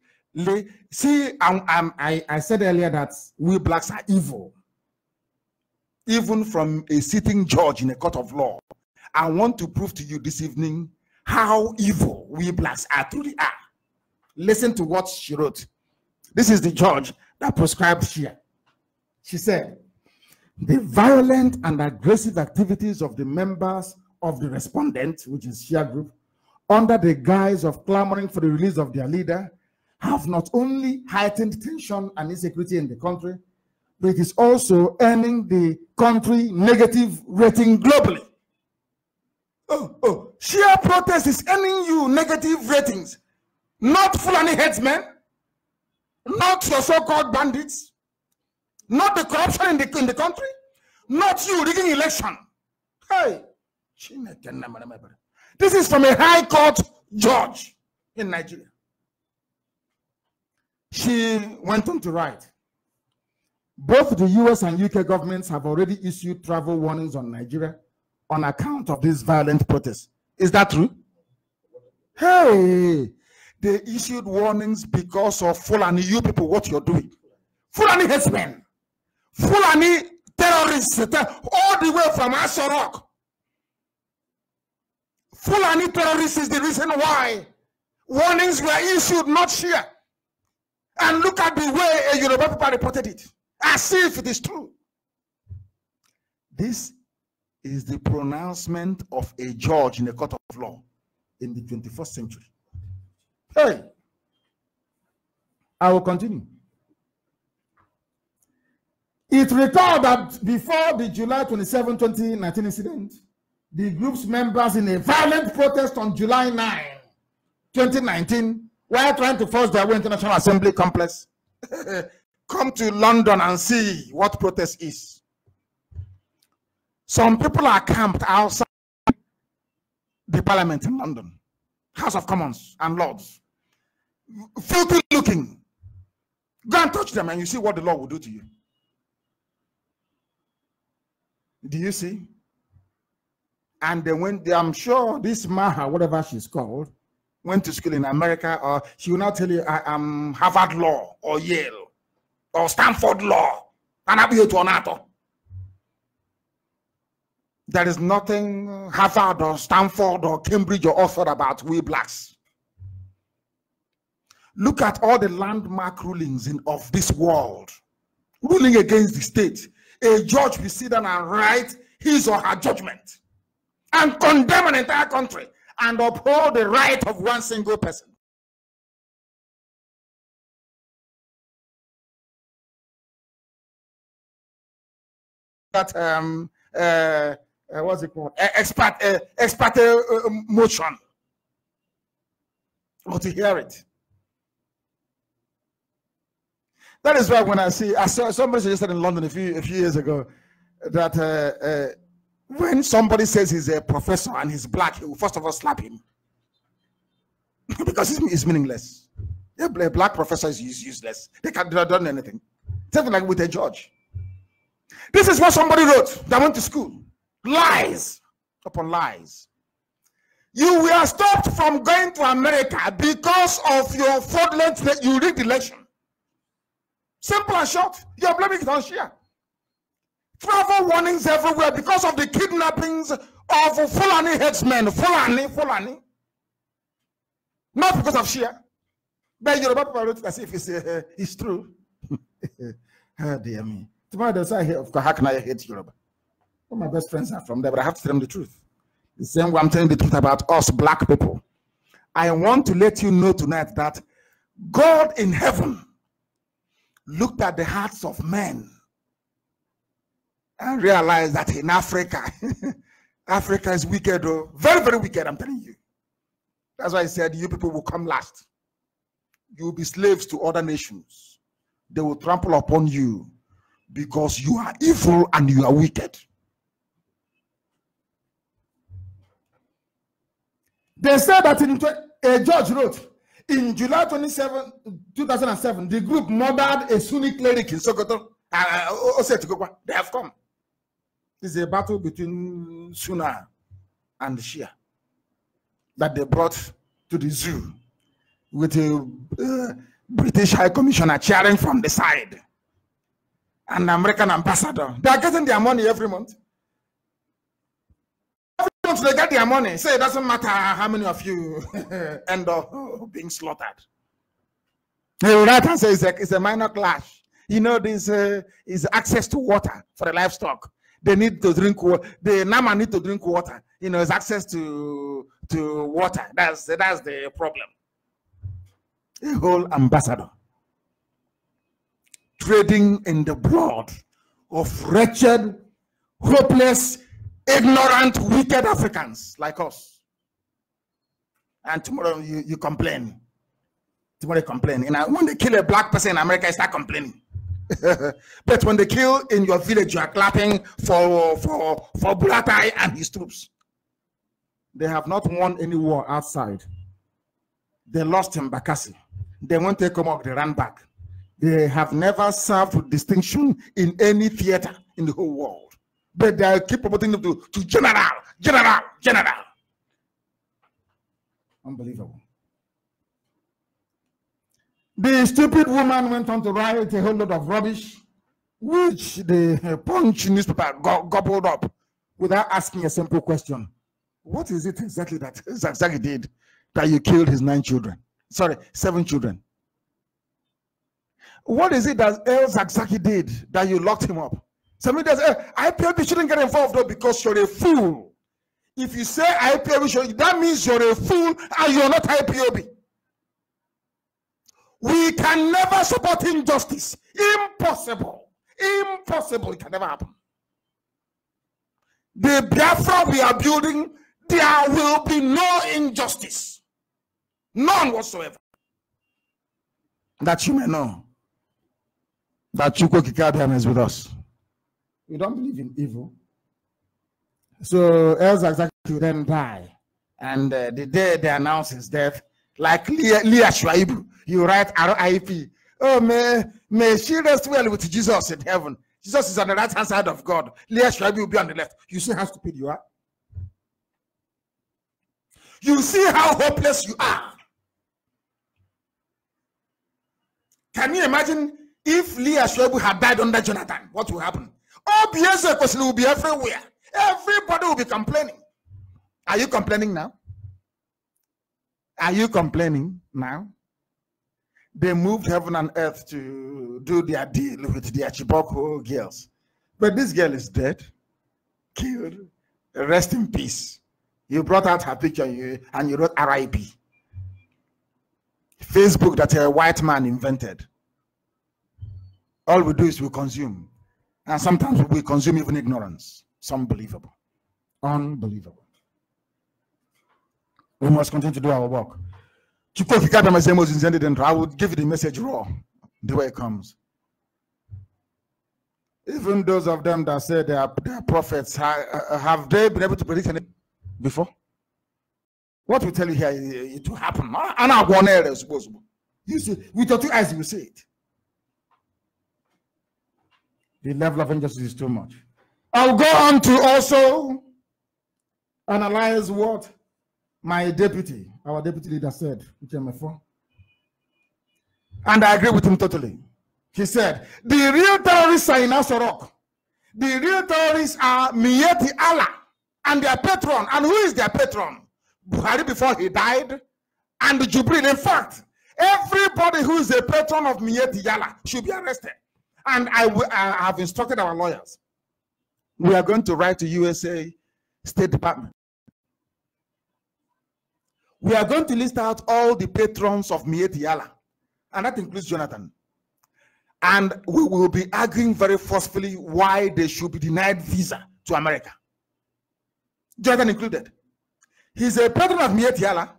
See, I'm, I, I said earlier that we blacks are evil. Even from a sitting judge in a court of law. I want to prove to you this evening how evil we blacks are truly are. Listen to what she wrote. This is the judge that prescribed Shia. She said, the violent and aggressive activities of the members of the respondent, which is Shia group, under the guise of clamoring for the release of their leader, have not only heightened tension and insecurity in the country, but it is also earning the country negative rating globally. Oh, oh, Shia protest is earning you negative ratings, not Fulani herdsmen, not your so-called bandits, not the corruption in the, in the country, not you rigging election. Hey, this is from a high court judge in Nigeria. She went on to write, both the US and UK governments have already issued travel warnings on Nigeria on account of these violent protests. Is that true? Hey, they issued warnings because of Fulani, you people, what you're doing. Fulani men. Fulani terrorists, eh, all the way from Aso Rock. Fulani terrorists is the reason why warnings were issued, not here. And look at the way a Yoruba people reported it, as if it is true. This is the pronouncement of a judge in a court of law in the 21st century. Hey, I will continue. It recalled that before the July 27, 2019 incident, the group's members in a violent protest on July 9, 2019, while trying to force their way into National Assembly complex, come to London and see what protest is. Some people are camped outside the parliament in London, House of Commons and Lords, filthy looking. Go and touch them and you see what the law will do to you. Do you see? And then when they, I'm sure this Maha, whatever she's called, went to school in America, or she will now tell you, I am Harvard Law or Yale or Stanford Law. There is nothing Harvard or Stanford or Cambridge or Oxford about we blacks. Look at all the landmark rulings in, of this world, ruling against the state. A judge will sit down and write his or her judgment and condemn an entire country and uphold the right of one single person. That um uh, uh what's it called? Uh, ex parte uh, ex parte uh, motion. Or to hear it. That is why when I see, I saw somebody suggested in London a few a few years ago that uh, uh, when somebody says he's a professor and he's black, he will first of all slap him because it's, meaningless. A black professor is useless. They can't do anything. Something like with a judge. This is what somebody wrote that went to school. Lies upon lies. You were stopped from going to America because of your fraudulent you rigged election. Simple and short. You're blaming it on Shia. Travel warnings everywhere because of the kidnappings of Fulani herdsmen. Fulani, Fulani. Not because of Shia. But Yoruba people wrote it as if it's, uh, it's true. oh, dear me. Tomorrow they'll say, how can I hate Yoruba? Well, my best friends are from there, but I have to tell them the truth. The same way I'm telling the truth about us black people. I want to let you know tonight that God in heaven looked at the hearts of men and realized that in Africa, Africa is wicked, oh, very, very wicked, I'm telling you. That's why I said you people will come last. You will be slaves to other nations. They will trample upon you because you are evil and you are wicked. They said that in a judge wrote in July 27, 2007, the group murdered a Sunni cleric in Sokoto. Uh, uh they have come. It's a battle between Sunna and Shia that they brought to the zoo with a uh, British High Commissioner cheering from the side and American ambassador. They are getting their money every month. Every month they get their money. Say it doesn't matter how many of you end up being slaughtered. They will write and say it's a, a minor clash. You know, this uh, is access to water for the livestock. They need to drink water. The Nama need to drink water. You know, it's access to to water. That's that's the problem. A whole ambassador trading in the blood of wretched, hopeless, ignorant, wicked Africans like us. And tomorrow you, you complain. Tomorrow you complain. And when they kill a black person in America, you start complaining. but when they kill in your village, you are clapping for for for Buratai and his troops. They have not won any war outside. They lost in Bakassi. They went to come up, they ran back. They have never served with distinction in any theater in the whole world. But they keep promoting them to, to general, general, general. Unbelievable. The stupid woman went on to write a whole lot of rubbish, which the Punch newspaper go gobbled up without asking a simple question. What is it exactly that Zakzaky did that you killed his nine children? Sorry, seven children. What is it that El Zakzaki did that you locked him up? Somebody does, eh, IPOB shouldn't get involved though because you're a fool. If you say IPOB that means you're a fool and you're not IPOB. We can never support injustice. Impossible. Impossible. It can never happen. The Biafra we are building, there will be no injustice. None whatsoever. That you may know that Chukwuokike Abiama is with us. We don't believe in evil. So El Zakzaky then die. And uh, the day they announce his death, like Leah, Leah Sharibu, you write RIP. Oh, may, may she rest well with Jesus in heaven. Jesus is on the right hand side of God. Leah Sharibu will be on the left. You see how stupid you are? You see how hopeless you are? Can you imagine if Leah Shuaibu had died under Jonathan, what will happen? Obviously, question will be everywhere. Everybody will be complaining. Are you complaining now? Are you complaining now? they moved heaven and earth to do their deal with the Chiboko girls. But this girl is dead, killed, rest in peace. You brought out her picture and you wrote RIP. Facebook that a white man invented. All we do is we consume. And sometimes we consume even ignorance. It's unbelievable. Unbelievable. We must continue to do our work. I would give you the message raw, the way it comes. Even those of them that say they are, they are prophets, have they been able to predict anything before? What we tell you here, it will happen. Ah, suppose. You see, with your two eyes, you see it. The level of injustice is too much. I'll go on to also analyze what my deputy, our deputy leader said, HMF4. And I agree with him totally. He said, the real terrorists are in Aso Rock. The real terrorists are Miyetti Allah and their patron. And who is their patron? Buhari before he died and Jubril. In fact, everybody who is a patron of Miyetti Allah should be arrested. And I, I have instructed our lawyers. We are going to write to USA State Department we are going to list out all the patrons of Miyetti Allah, and that includes Jonathan. And we will be arguing very forcefully why they should be denied visa to America. Jonathan included. He's a patron of Miyetti Allah.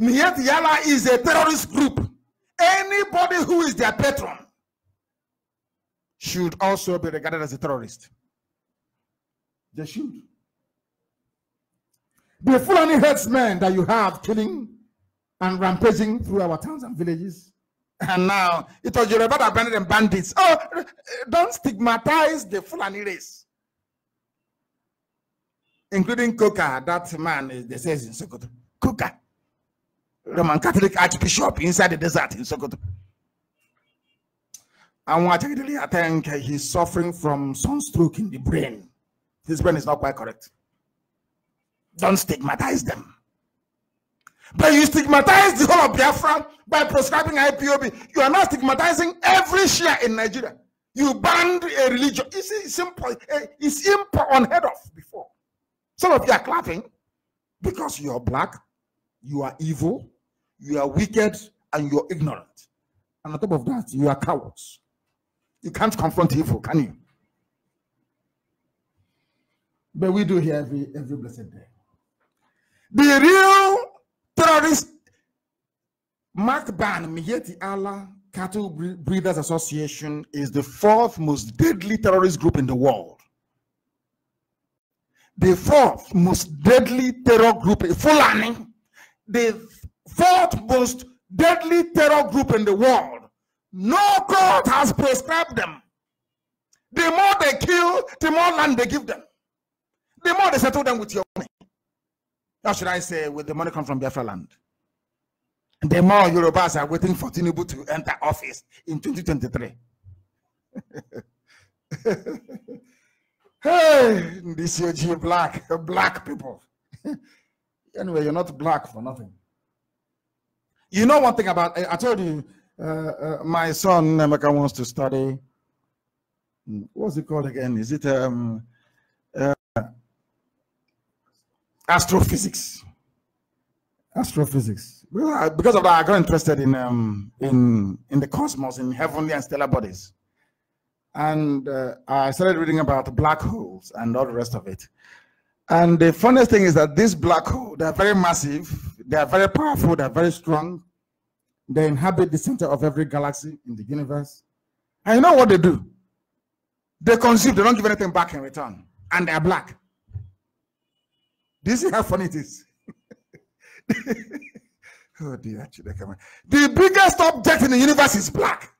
Yala is a terrorist group. Anybody who is their patron should also be regarded as a terrorist. They should. The Fulani herdsmen that you have killing and rampaging through our towns and villages. And now it was Yoruba that abandoned them bandits. Oh, don't stigmatize the Fulani race. Including Kukah, that man, is, they say in Sokoto. Kukah, Roman Catholic Archbishop inside the desert in Sokoto. And what I think he's suffering from sunstroke in the brain. His brain is not quite correct. Don't stigmatize them. But you stigmatize the whole of Biafra by prescribing IPOB. You are not stigmatizing every Shia in Nigeria. You banned a religion. It's simple. Eh, it's simple unheard of before. Some of you are clapping because you are black, you are evil, you are wicked, and you're ignorant. And on top of that, you are cowards. You can't confront evil, can you? But we do here every every blessed day. The real terrorist Mark Ban Miyetti Allah Cattle Breeders Association is the fourth most deadly terrorist group in the world. The fourth most deadly terror group, Fulani, the fourth most deadly terror group in the world. No court has prescribed them. The more they kill, the more land they give them. The more they settle them with your money. How should I say, with the money come from Biafra land? The more Yorubas are waiting for Tinubu to enter office in 2023. hey, this UG black, black people. anyway, you're not black for nothing. You know one thing about, I told you, uh, uh, my son Nemeka wants to study, what's it called again? Is it um, astrophysics. Astrophysics. Well, because of that, I got interested in um, in in the cosmos, in heavenly and stellar bodies, and uh, I started reading about black holes and all the rest of it. And the funniest thing is that these black holes, they are very massive, they are very powerful, they are very strong. They inhabit the center of every galaxy in the universe. And you know what they do? They consume, they don't give anything back in return. And they are black. You see how funny it is? oh dear, the biggest object in the universe is black.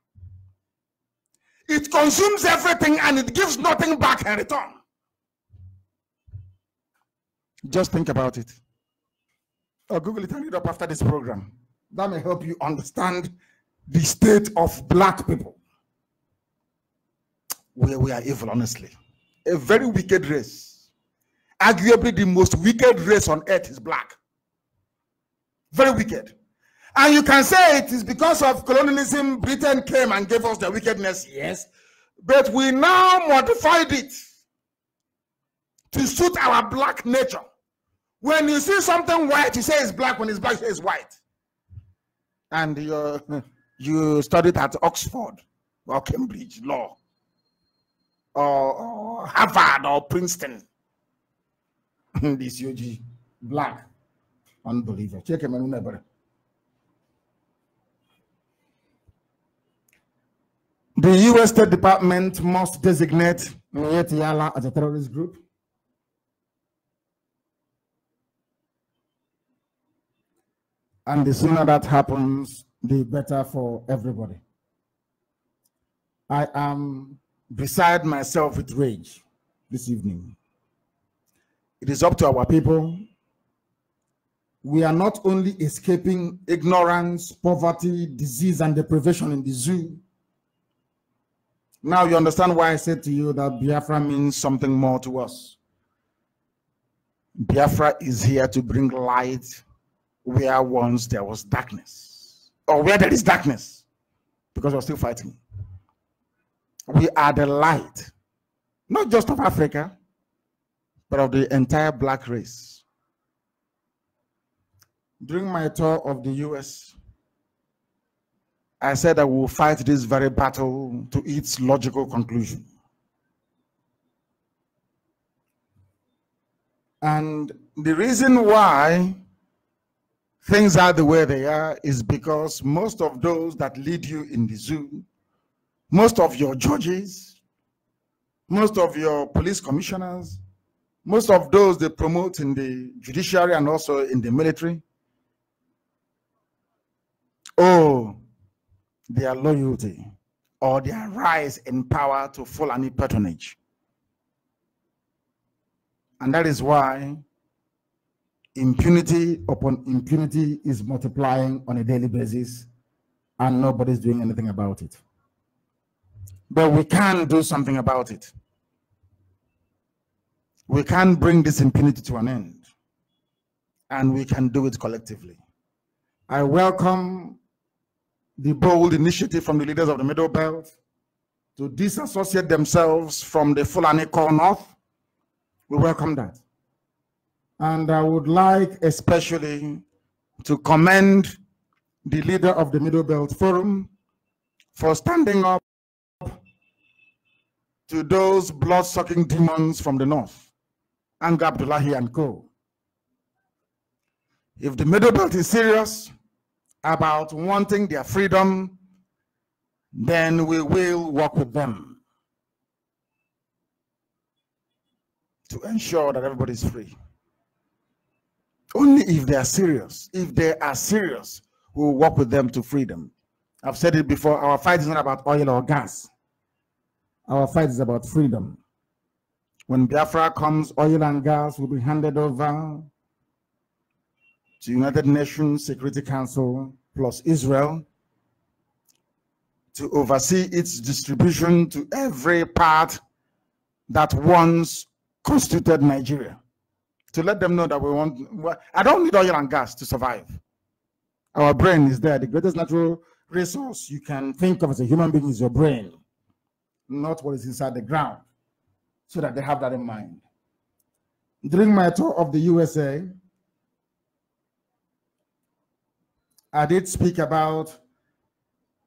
It consumes everything and it gives nothing back in return. Just think about it. Or Google it and read up after this program. That may help you understand the state of black people. Where we are evil, honestly. A very wicked race arguably the most wicked race on earth is black. Very wicked. And you can say it is because of colonialism, Britain came and gave us the wickedness, yes. But we now modified it to suit our black nature. When you see something white, you say it's black. When it's black, you say it's white. And you, you studied at Oxford or Cambridge Law or, or Harvard or Princeton. this UG black unbeliever. Check him out. The U.S. State Department must designate Yala as a terrorist group. And the sooner that happens, the better for everybody. I am beside myself with rage this evening. It is up to our people. We are not only escaping ignorance, poverty, disease, and deprivation in the zoo. Now you understand why I said to you that Biafra means something more to us. Biafra is here to bring light where once there was darkness, or where there is darkness, because we're still fighting. We are the light, not just of Africa, but of the entire black race. During my tour of the US, I said I will fight this very battle to its logical conclusion. And the reason why things are the way they are is because most of those that lead you in the zoo, most of your judges, most of your police commissioners, most of those they promote in the judiciary and also in the military, oh, their loyalty or their rise in power to Fulani patronage. And that is why impunity upon impunity is multiplying on a daily basis and nobody's doing anything about it. But we can do something about it. We can bring this impunity to an end and we can do it collectively. I welcome the bold initiative from the leaders of the Middle Belt to disassociate themselves from the Fulani Core North. We welcome that. And I would like especially to commend the leader of the Middle Belt Forum for standing up to those blood-sucking demons from the north, Ango Abdullahi and co. If the Middle Belt is serious about wanting their freedom, then we will work with them to ensure that everybody is free. Only if they are serious. If they are serious, we will work with them to freedom. I've said it before, our fight is not about oil or gas. Our fight is about freedom. When Biafra comes, oil and gas will be handed over to United Nations Security Council plus Israel to oversee its distribution to every part that once constituted Nigeria to let them know that we want. I don't need oil and gas to survive. Our brain is there. The greatest natural resource you can think of as a human being is your brain, not what is inside the ground, so that they have that in mind. During my tour of the USA, I did speak about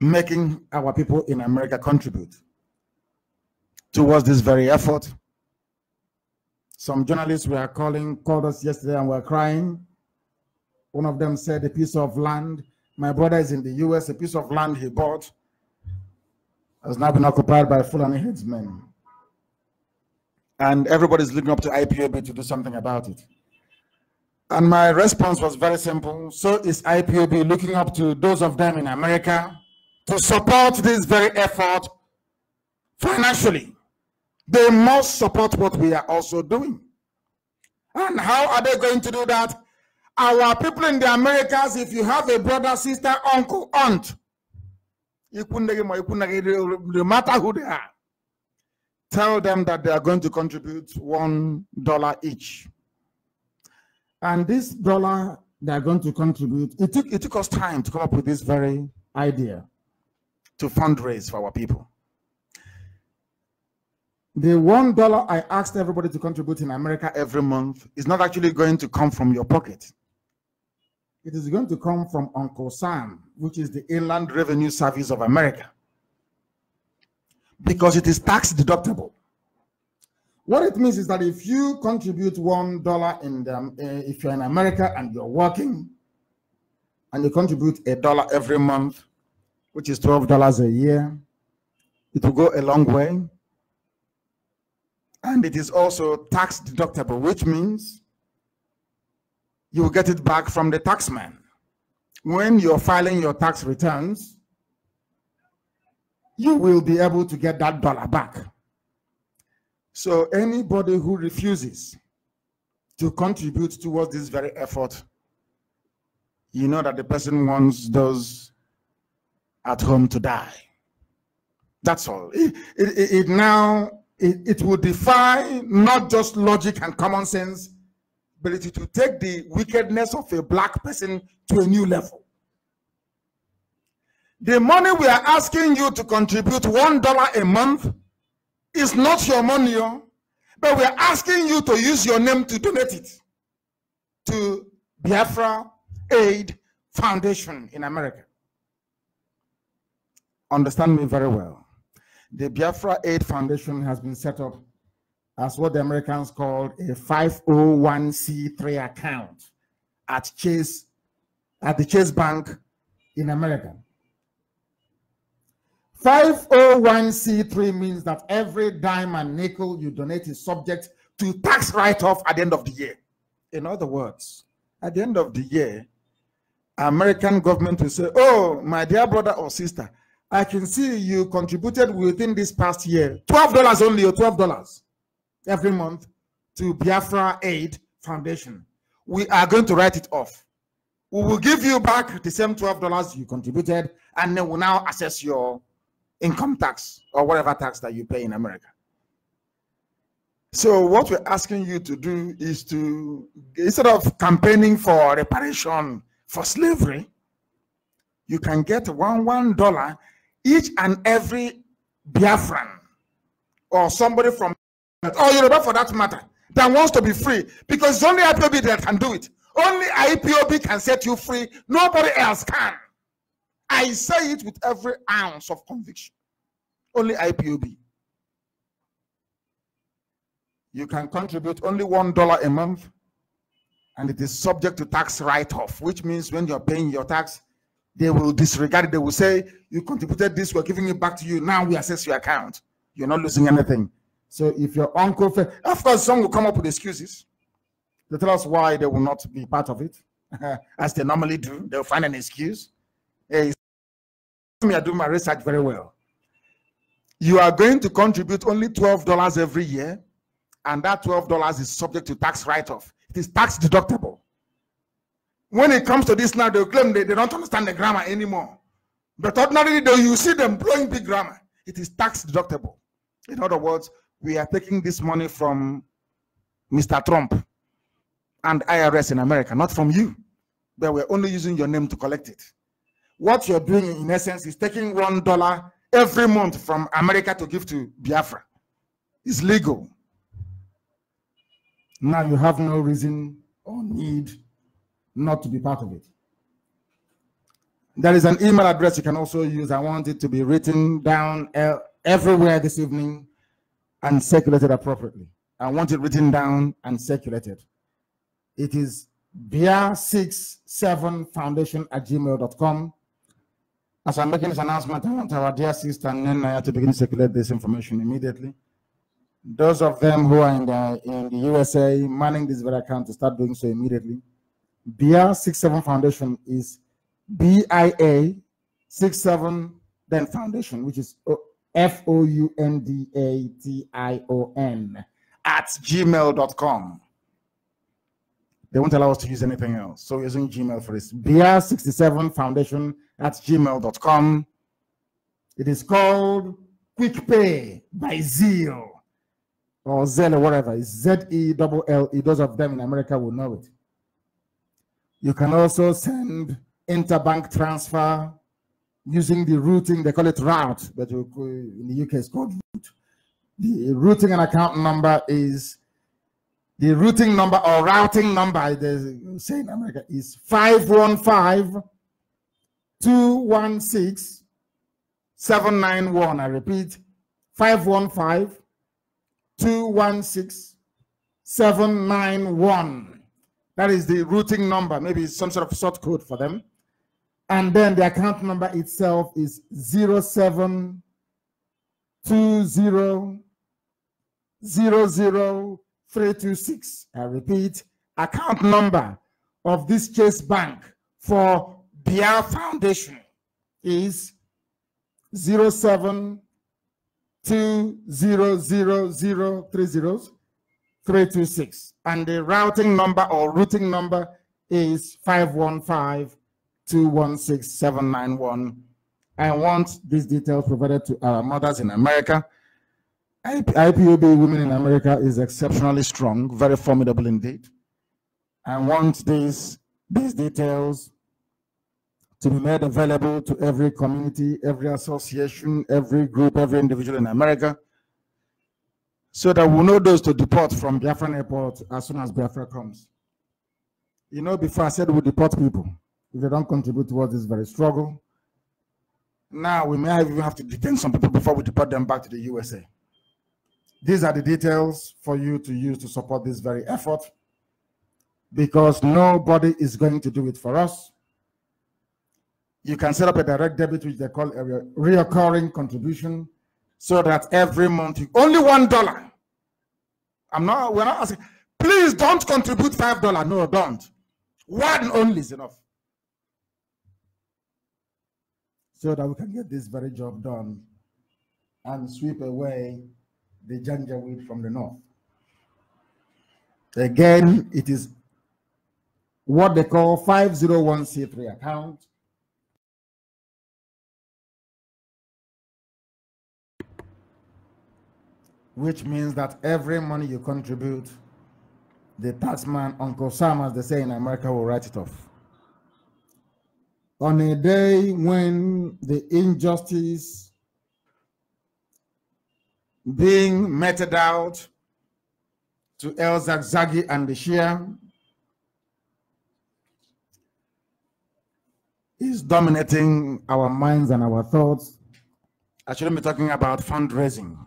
making our people in America contribute towards this very effort some journalists were calling, called us yesterday and were crying. One of them said a piece of land, my brother is in the US, a piece of land he bought has now been occupied by Fulani herdsmen. And everybody's looking up to IPOB to do something about it. And my response was very simple. So is IPOB looking up to those of them in America to support this very effort financially. They must support what we are also doing. And how are they going to do that? Our people in the Americas, if you have a brother, sister, uncle, aunt, no matter who they are, tell them that they are going to contribute one dollar each. And this dollar they are going to contribute. It took, it took us time to come up with this very idea to fundraise for our people. The one dollar I asked everybody to contribute in America every month is not actually going to come from your pocket. It is going to come from Uncle Sam, which is the Inland Revenue Service of America, because it is tax deductible. What it means is that if you contribute one dollar in the, uh, if you're in America and you're working, and you contribute a dollar every month, which is twelve dollars a year, it will go a long way. And it is also tax deductible, which means you will get it back from the taxman. When you're filing your tax returns, you will be able to get that dollar back. So anybody who refuses to contribute towards this very effort, you know that the person wants those at home to die. That's all. It, it, it now, it, it will defy not just logic and common sense, ability to take the wickedness of a black person to a new level. The money we are asking you to contribute one dollar a month is not your money, oh. but we are asking you to use your name to donate it to Biafra Aid Foundation in America. Understand me very well. The Biafra Aid Foundation has been set up as what the Americans called a 501c3 account at Chase, at the Chase Bank in America. 501c3 means that every dime and nickel you donate is subject to tax write-off at the end of the year. In other words, at the end of the year, American government will say, oh, my dear brother or sister, I can see you contributed within this past year, $12 only or $12 every month to Biafra Aid Foundation. We are going to write it off. We will give you back the same $12 you contributed, and then we'll now assess your income tax or whatever tax that you pay in America. So what we're asking you to do is to, instead of campaigning for reparation for slavery, you can get one one dollar each and every Biafran or somebody from or Yoruba for that matter that wants to be free because it's only IPOB that can do it. Only IPOB can set you free. Nobody else can. I say it with every ounce of conviction. Only IPOB. You can contribute only $1 a month and it is subject to tax write-off, which means when you're paying your tax, they will disregard it. They will say, you contributed this, we're giving it back to you. Now we assess your account. You're not losing anything. So if your uncle, of course, some will come up with excuses. They tell us why they will not be part of it, as they normally do. They'll find an excuse. Hey, me, I do my research very well. You are going to contribute only $12 every year, and that $12 is subject to tax write-off. It is tax deductible. When it comes to this now, they claim they, they don't understand the grammar anymore. But ordinarily, though, you see them blowing big grammar. It is tax deductible. In other words, we are taking this money from Mr. Trump and IRS in America, not from you. But we're only using your name to collect it. What you're doing, in essence, is taking one dollar every month from America to give to Biafra. It's legal. Now you have no reason or need not to be part of it. There is an email address you can also use. I want it to be written down everywhere this evening and circulated appropriately. I want it written down and circulated. It is beer67foundation at gmail.com. As I'm making this announcement, I want our dear sister Nena to begin to circulate this information immediately. Those of them who are in the, in the USA manning this very account to start doing so immediately. BIA 67 Foundation is BIA 67 then Foundation, which is F O U N D A T I O N at gmail.com. They won't allow us to use anything else. So we're using Gmail for this. BR67 Foundation at gmail.com. It is called Quick Pay by Zeal or Zelle or whatever. It's Z E L L E. Those of them in America will know it. You can also send interbank transfer using the routing, they call it route, but in the UK it's called route. The routing and account number is the routing number or routing number, they say in America, is 515 216 791. I repeat, 515 216 791. That is the routing number. Maybe some sort of short code for them. And then the account number itself is 0720 326. I repeat, account number of this Chase Bank for Bia Foundation is 07 326 and the routing number or routing number is 515-216-791 i want these details provided to our mothers in america. Ipob women in america is exceptionally strong very formidable indeed. I want these these details to be made available to every community, every association, every group, every individual in America, so that we know those to deport from Biafran airport as soon as Biafra comes. You know, before I said we deport people if they don't contribute towards this very struggle. Now we may even have to detain some people before we deport them back to the USA. These are the details for you to use to support this very effort because nobody is going to do it for us you can set up a direct debit, which they call a reoccurring contribution, so that every month, you, only one dollar. I'm not, we're not asking, please don't contribute five dollars. No, don't. One only is enough. So that we can get this very job done and sweep away the janjaweed from the north. Again, it is what they call 501c3 account which means that every money you contribute, the taxman, Uncle Sam, as they say in America, will write it off. On a day when the injustice being meted out to El Zakzaky and the Shia is dominating our minds and our thoughts. I shouldn't be talking about fundraising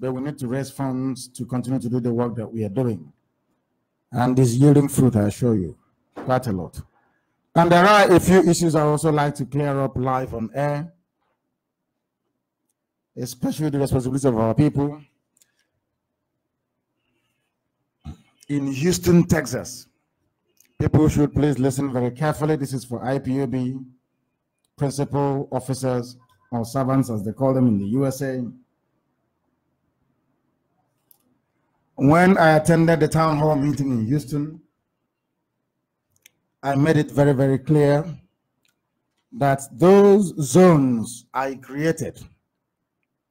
but we need to raise funds to continue to do the work that we are doing. And it's yielding fruit, I assure you, quite a lot. And there are a few issues I also like to clear up live on air, especially the responsibility of our people. In Houston, Texas, people should please listen very carefully. This is for IPOB, principal officers or servants, as they call them in the USA. When I attended the town hall meeting in Houston, I made it very, very clear that those zones I created,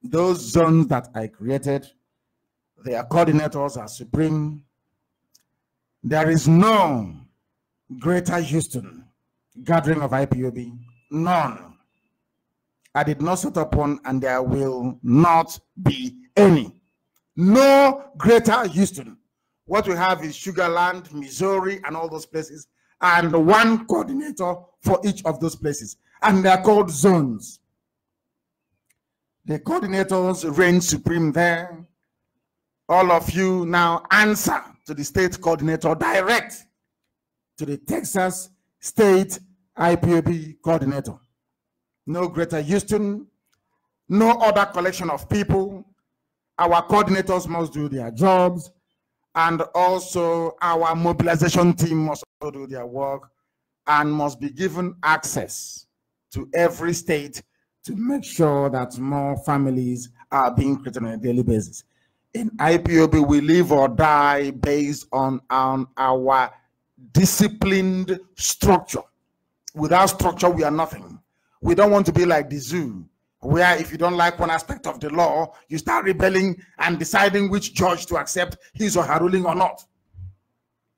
those zones that I created, their coordinators are supreme. There is no greater Houston gathering of IPOB, none. I did not set up one and there will not be any. No greater Houston. What we have is Sugarland, Missouri, and all those places, and one coordinator for each of those places. And they're called zones. The coordinators reign supreme there. All of you now answer to the state coordinator direct to the Texas State IPOB coordinator. No greater Houston, no other collection of people our coordinators must do their jobs, and also our mobilization team must do their work and must be given access to every state to make sure that more families are being created on a daily basis. In IPOB, we live or die based on, on our disciplined structure. Without structure, we are nothing. We don't want to be like the zoo where if you don't like one aspect of the law, you start rebelling and deciding which judge to accept his or her ruling or not.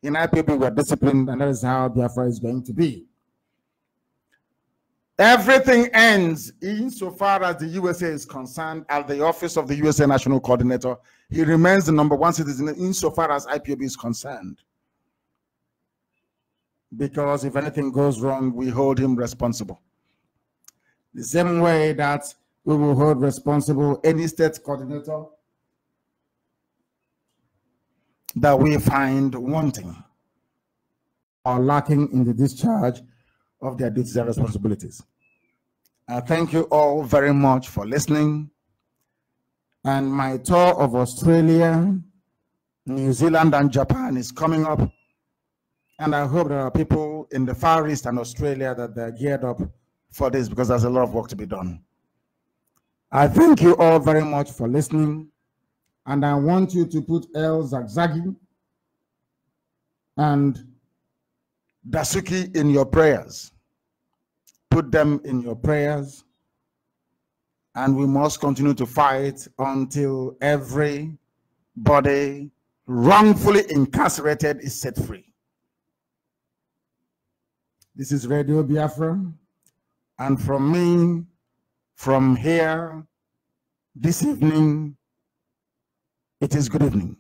In IPOB, we're disciplined, and that is how Biafra is going to be. Everything ends insofar as the USA is concerned at the office of the USA National Coordinator. He remains the number one citizen insofar as IPOB is concerned. Because if anything goes wrong, we hold him responsible. The same way that we will hold responsible any state coordinator that we find wanting or lacking in the discharge of their duties and responsibilities. I thank you all very much for listening. And my tour of Australia, New Zealand, and Japan is coming up. And I hope there are people in the Far East and Australia that they're geared up for this because there's a lot of work to be done. I thank you all very much for listening. And I want you to put El Zakzaky and Dasuki in your prayers. Put them in your prayers. And we must continue to fight until every body wrongfully incarcerated is set free. This is Radio Biafra and from me, from here, this evening, it is good evening.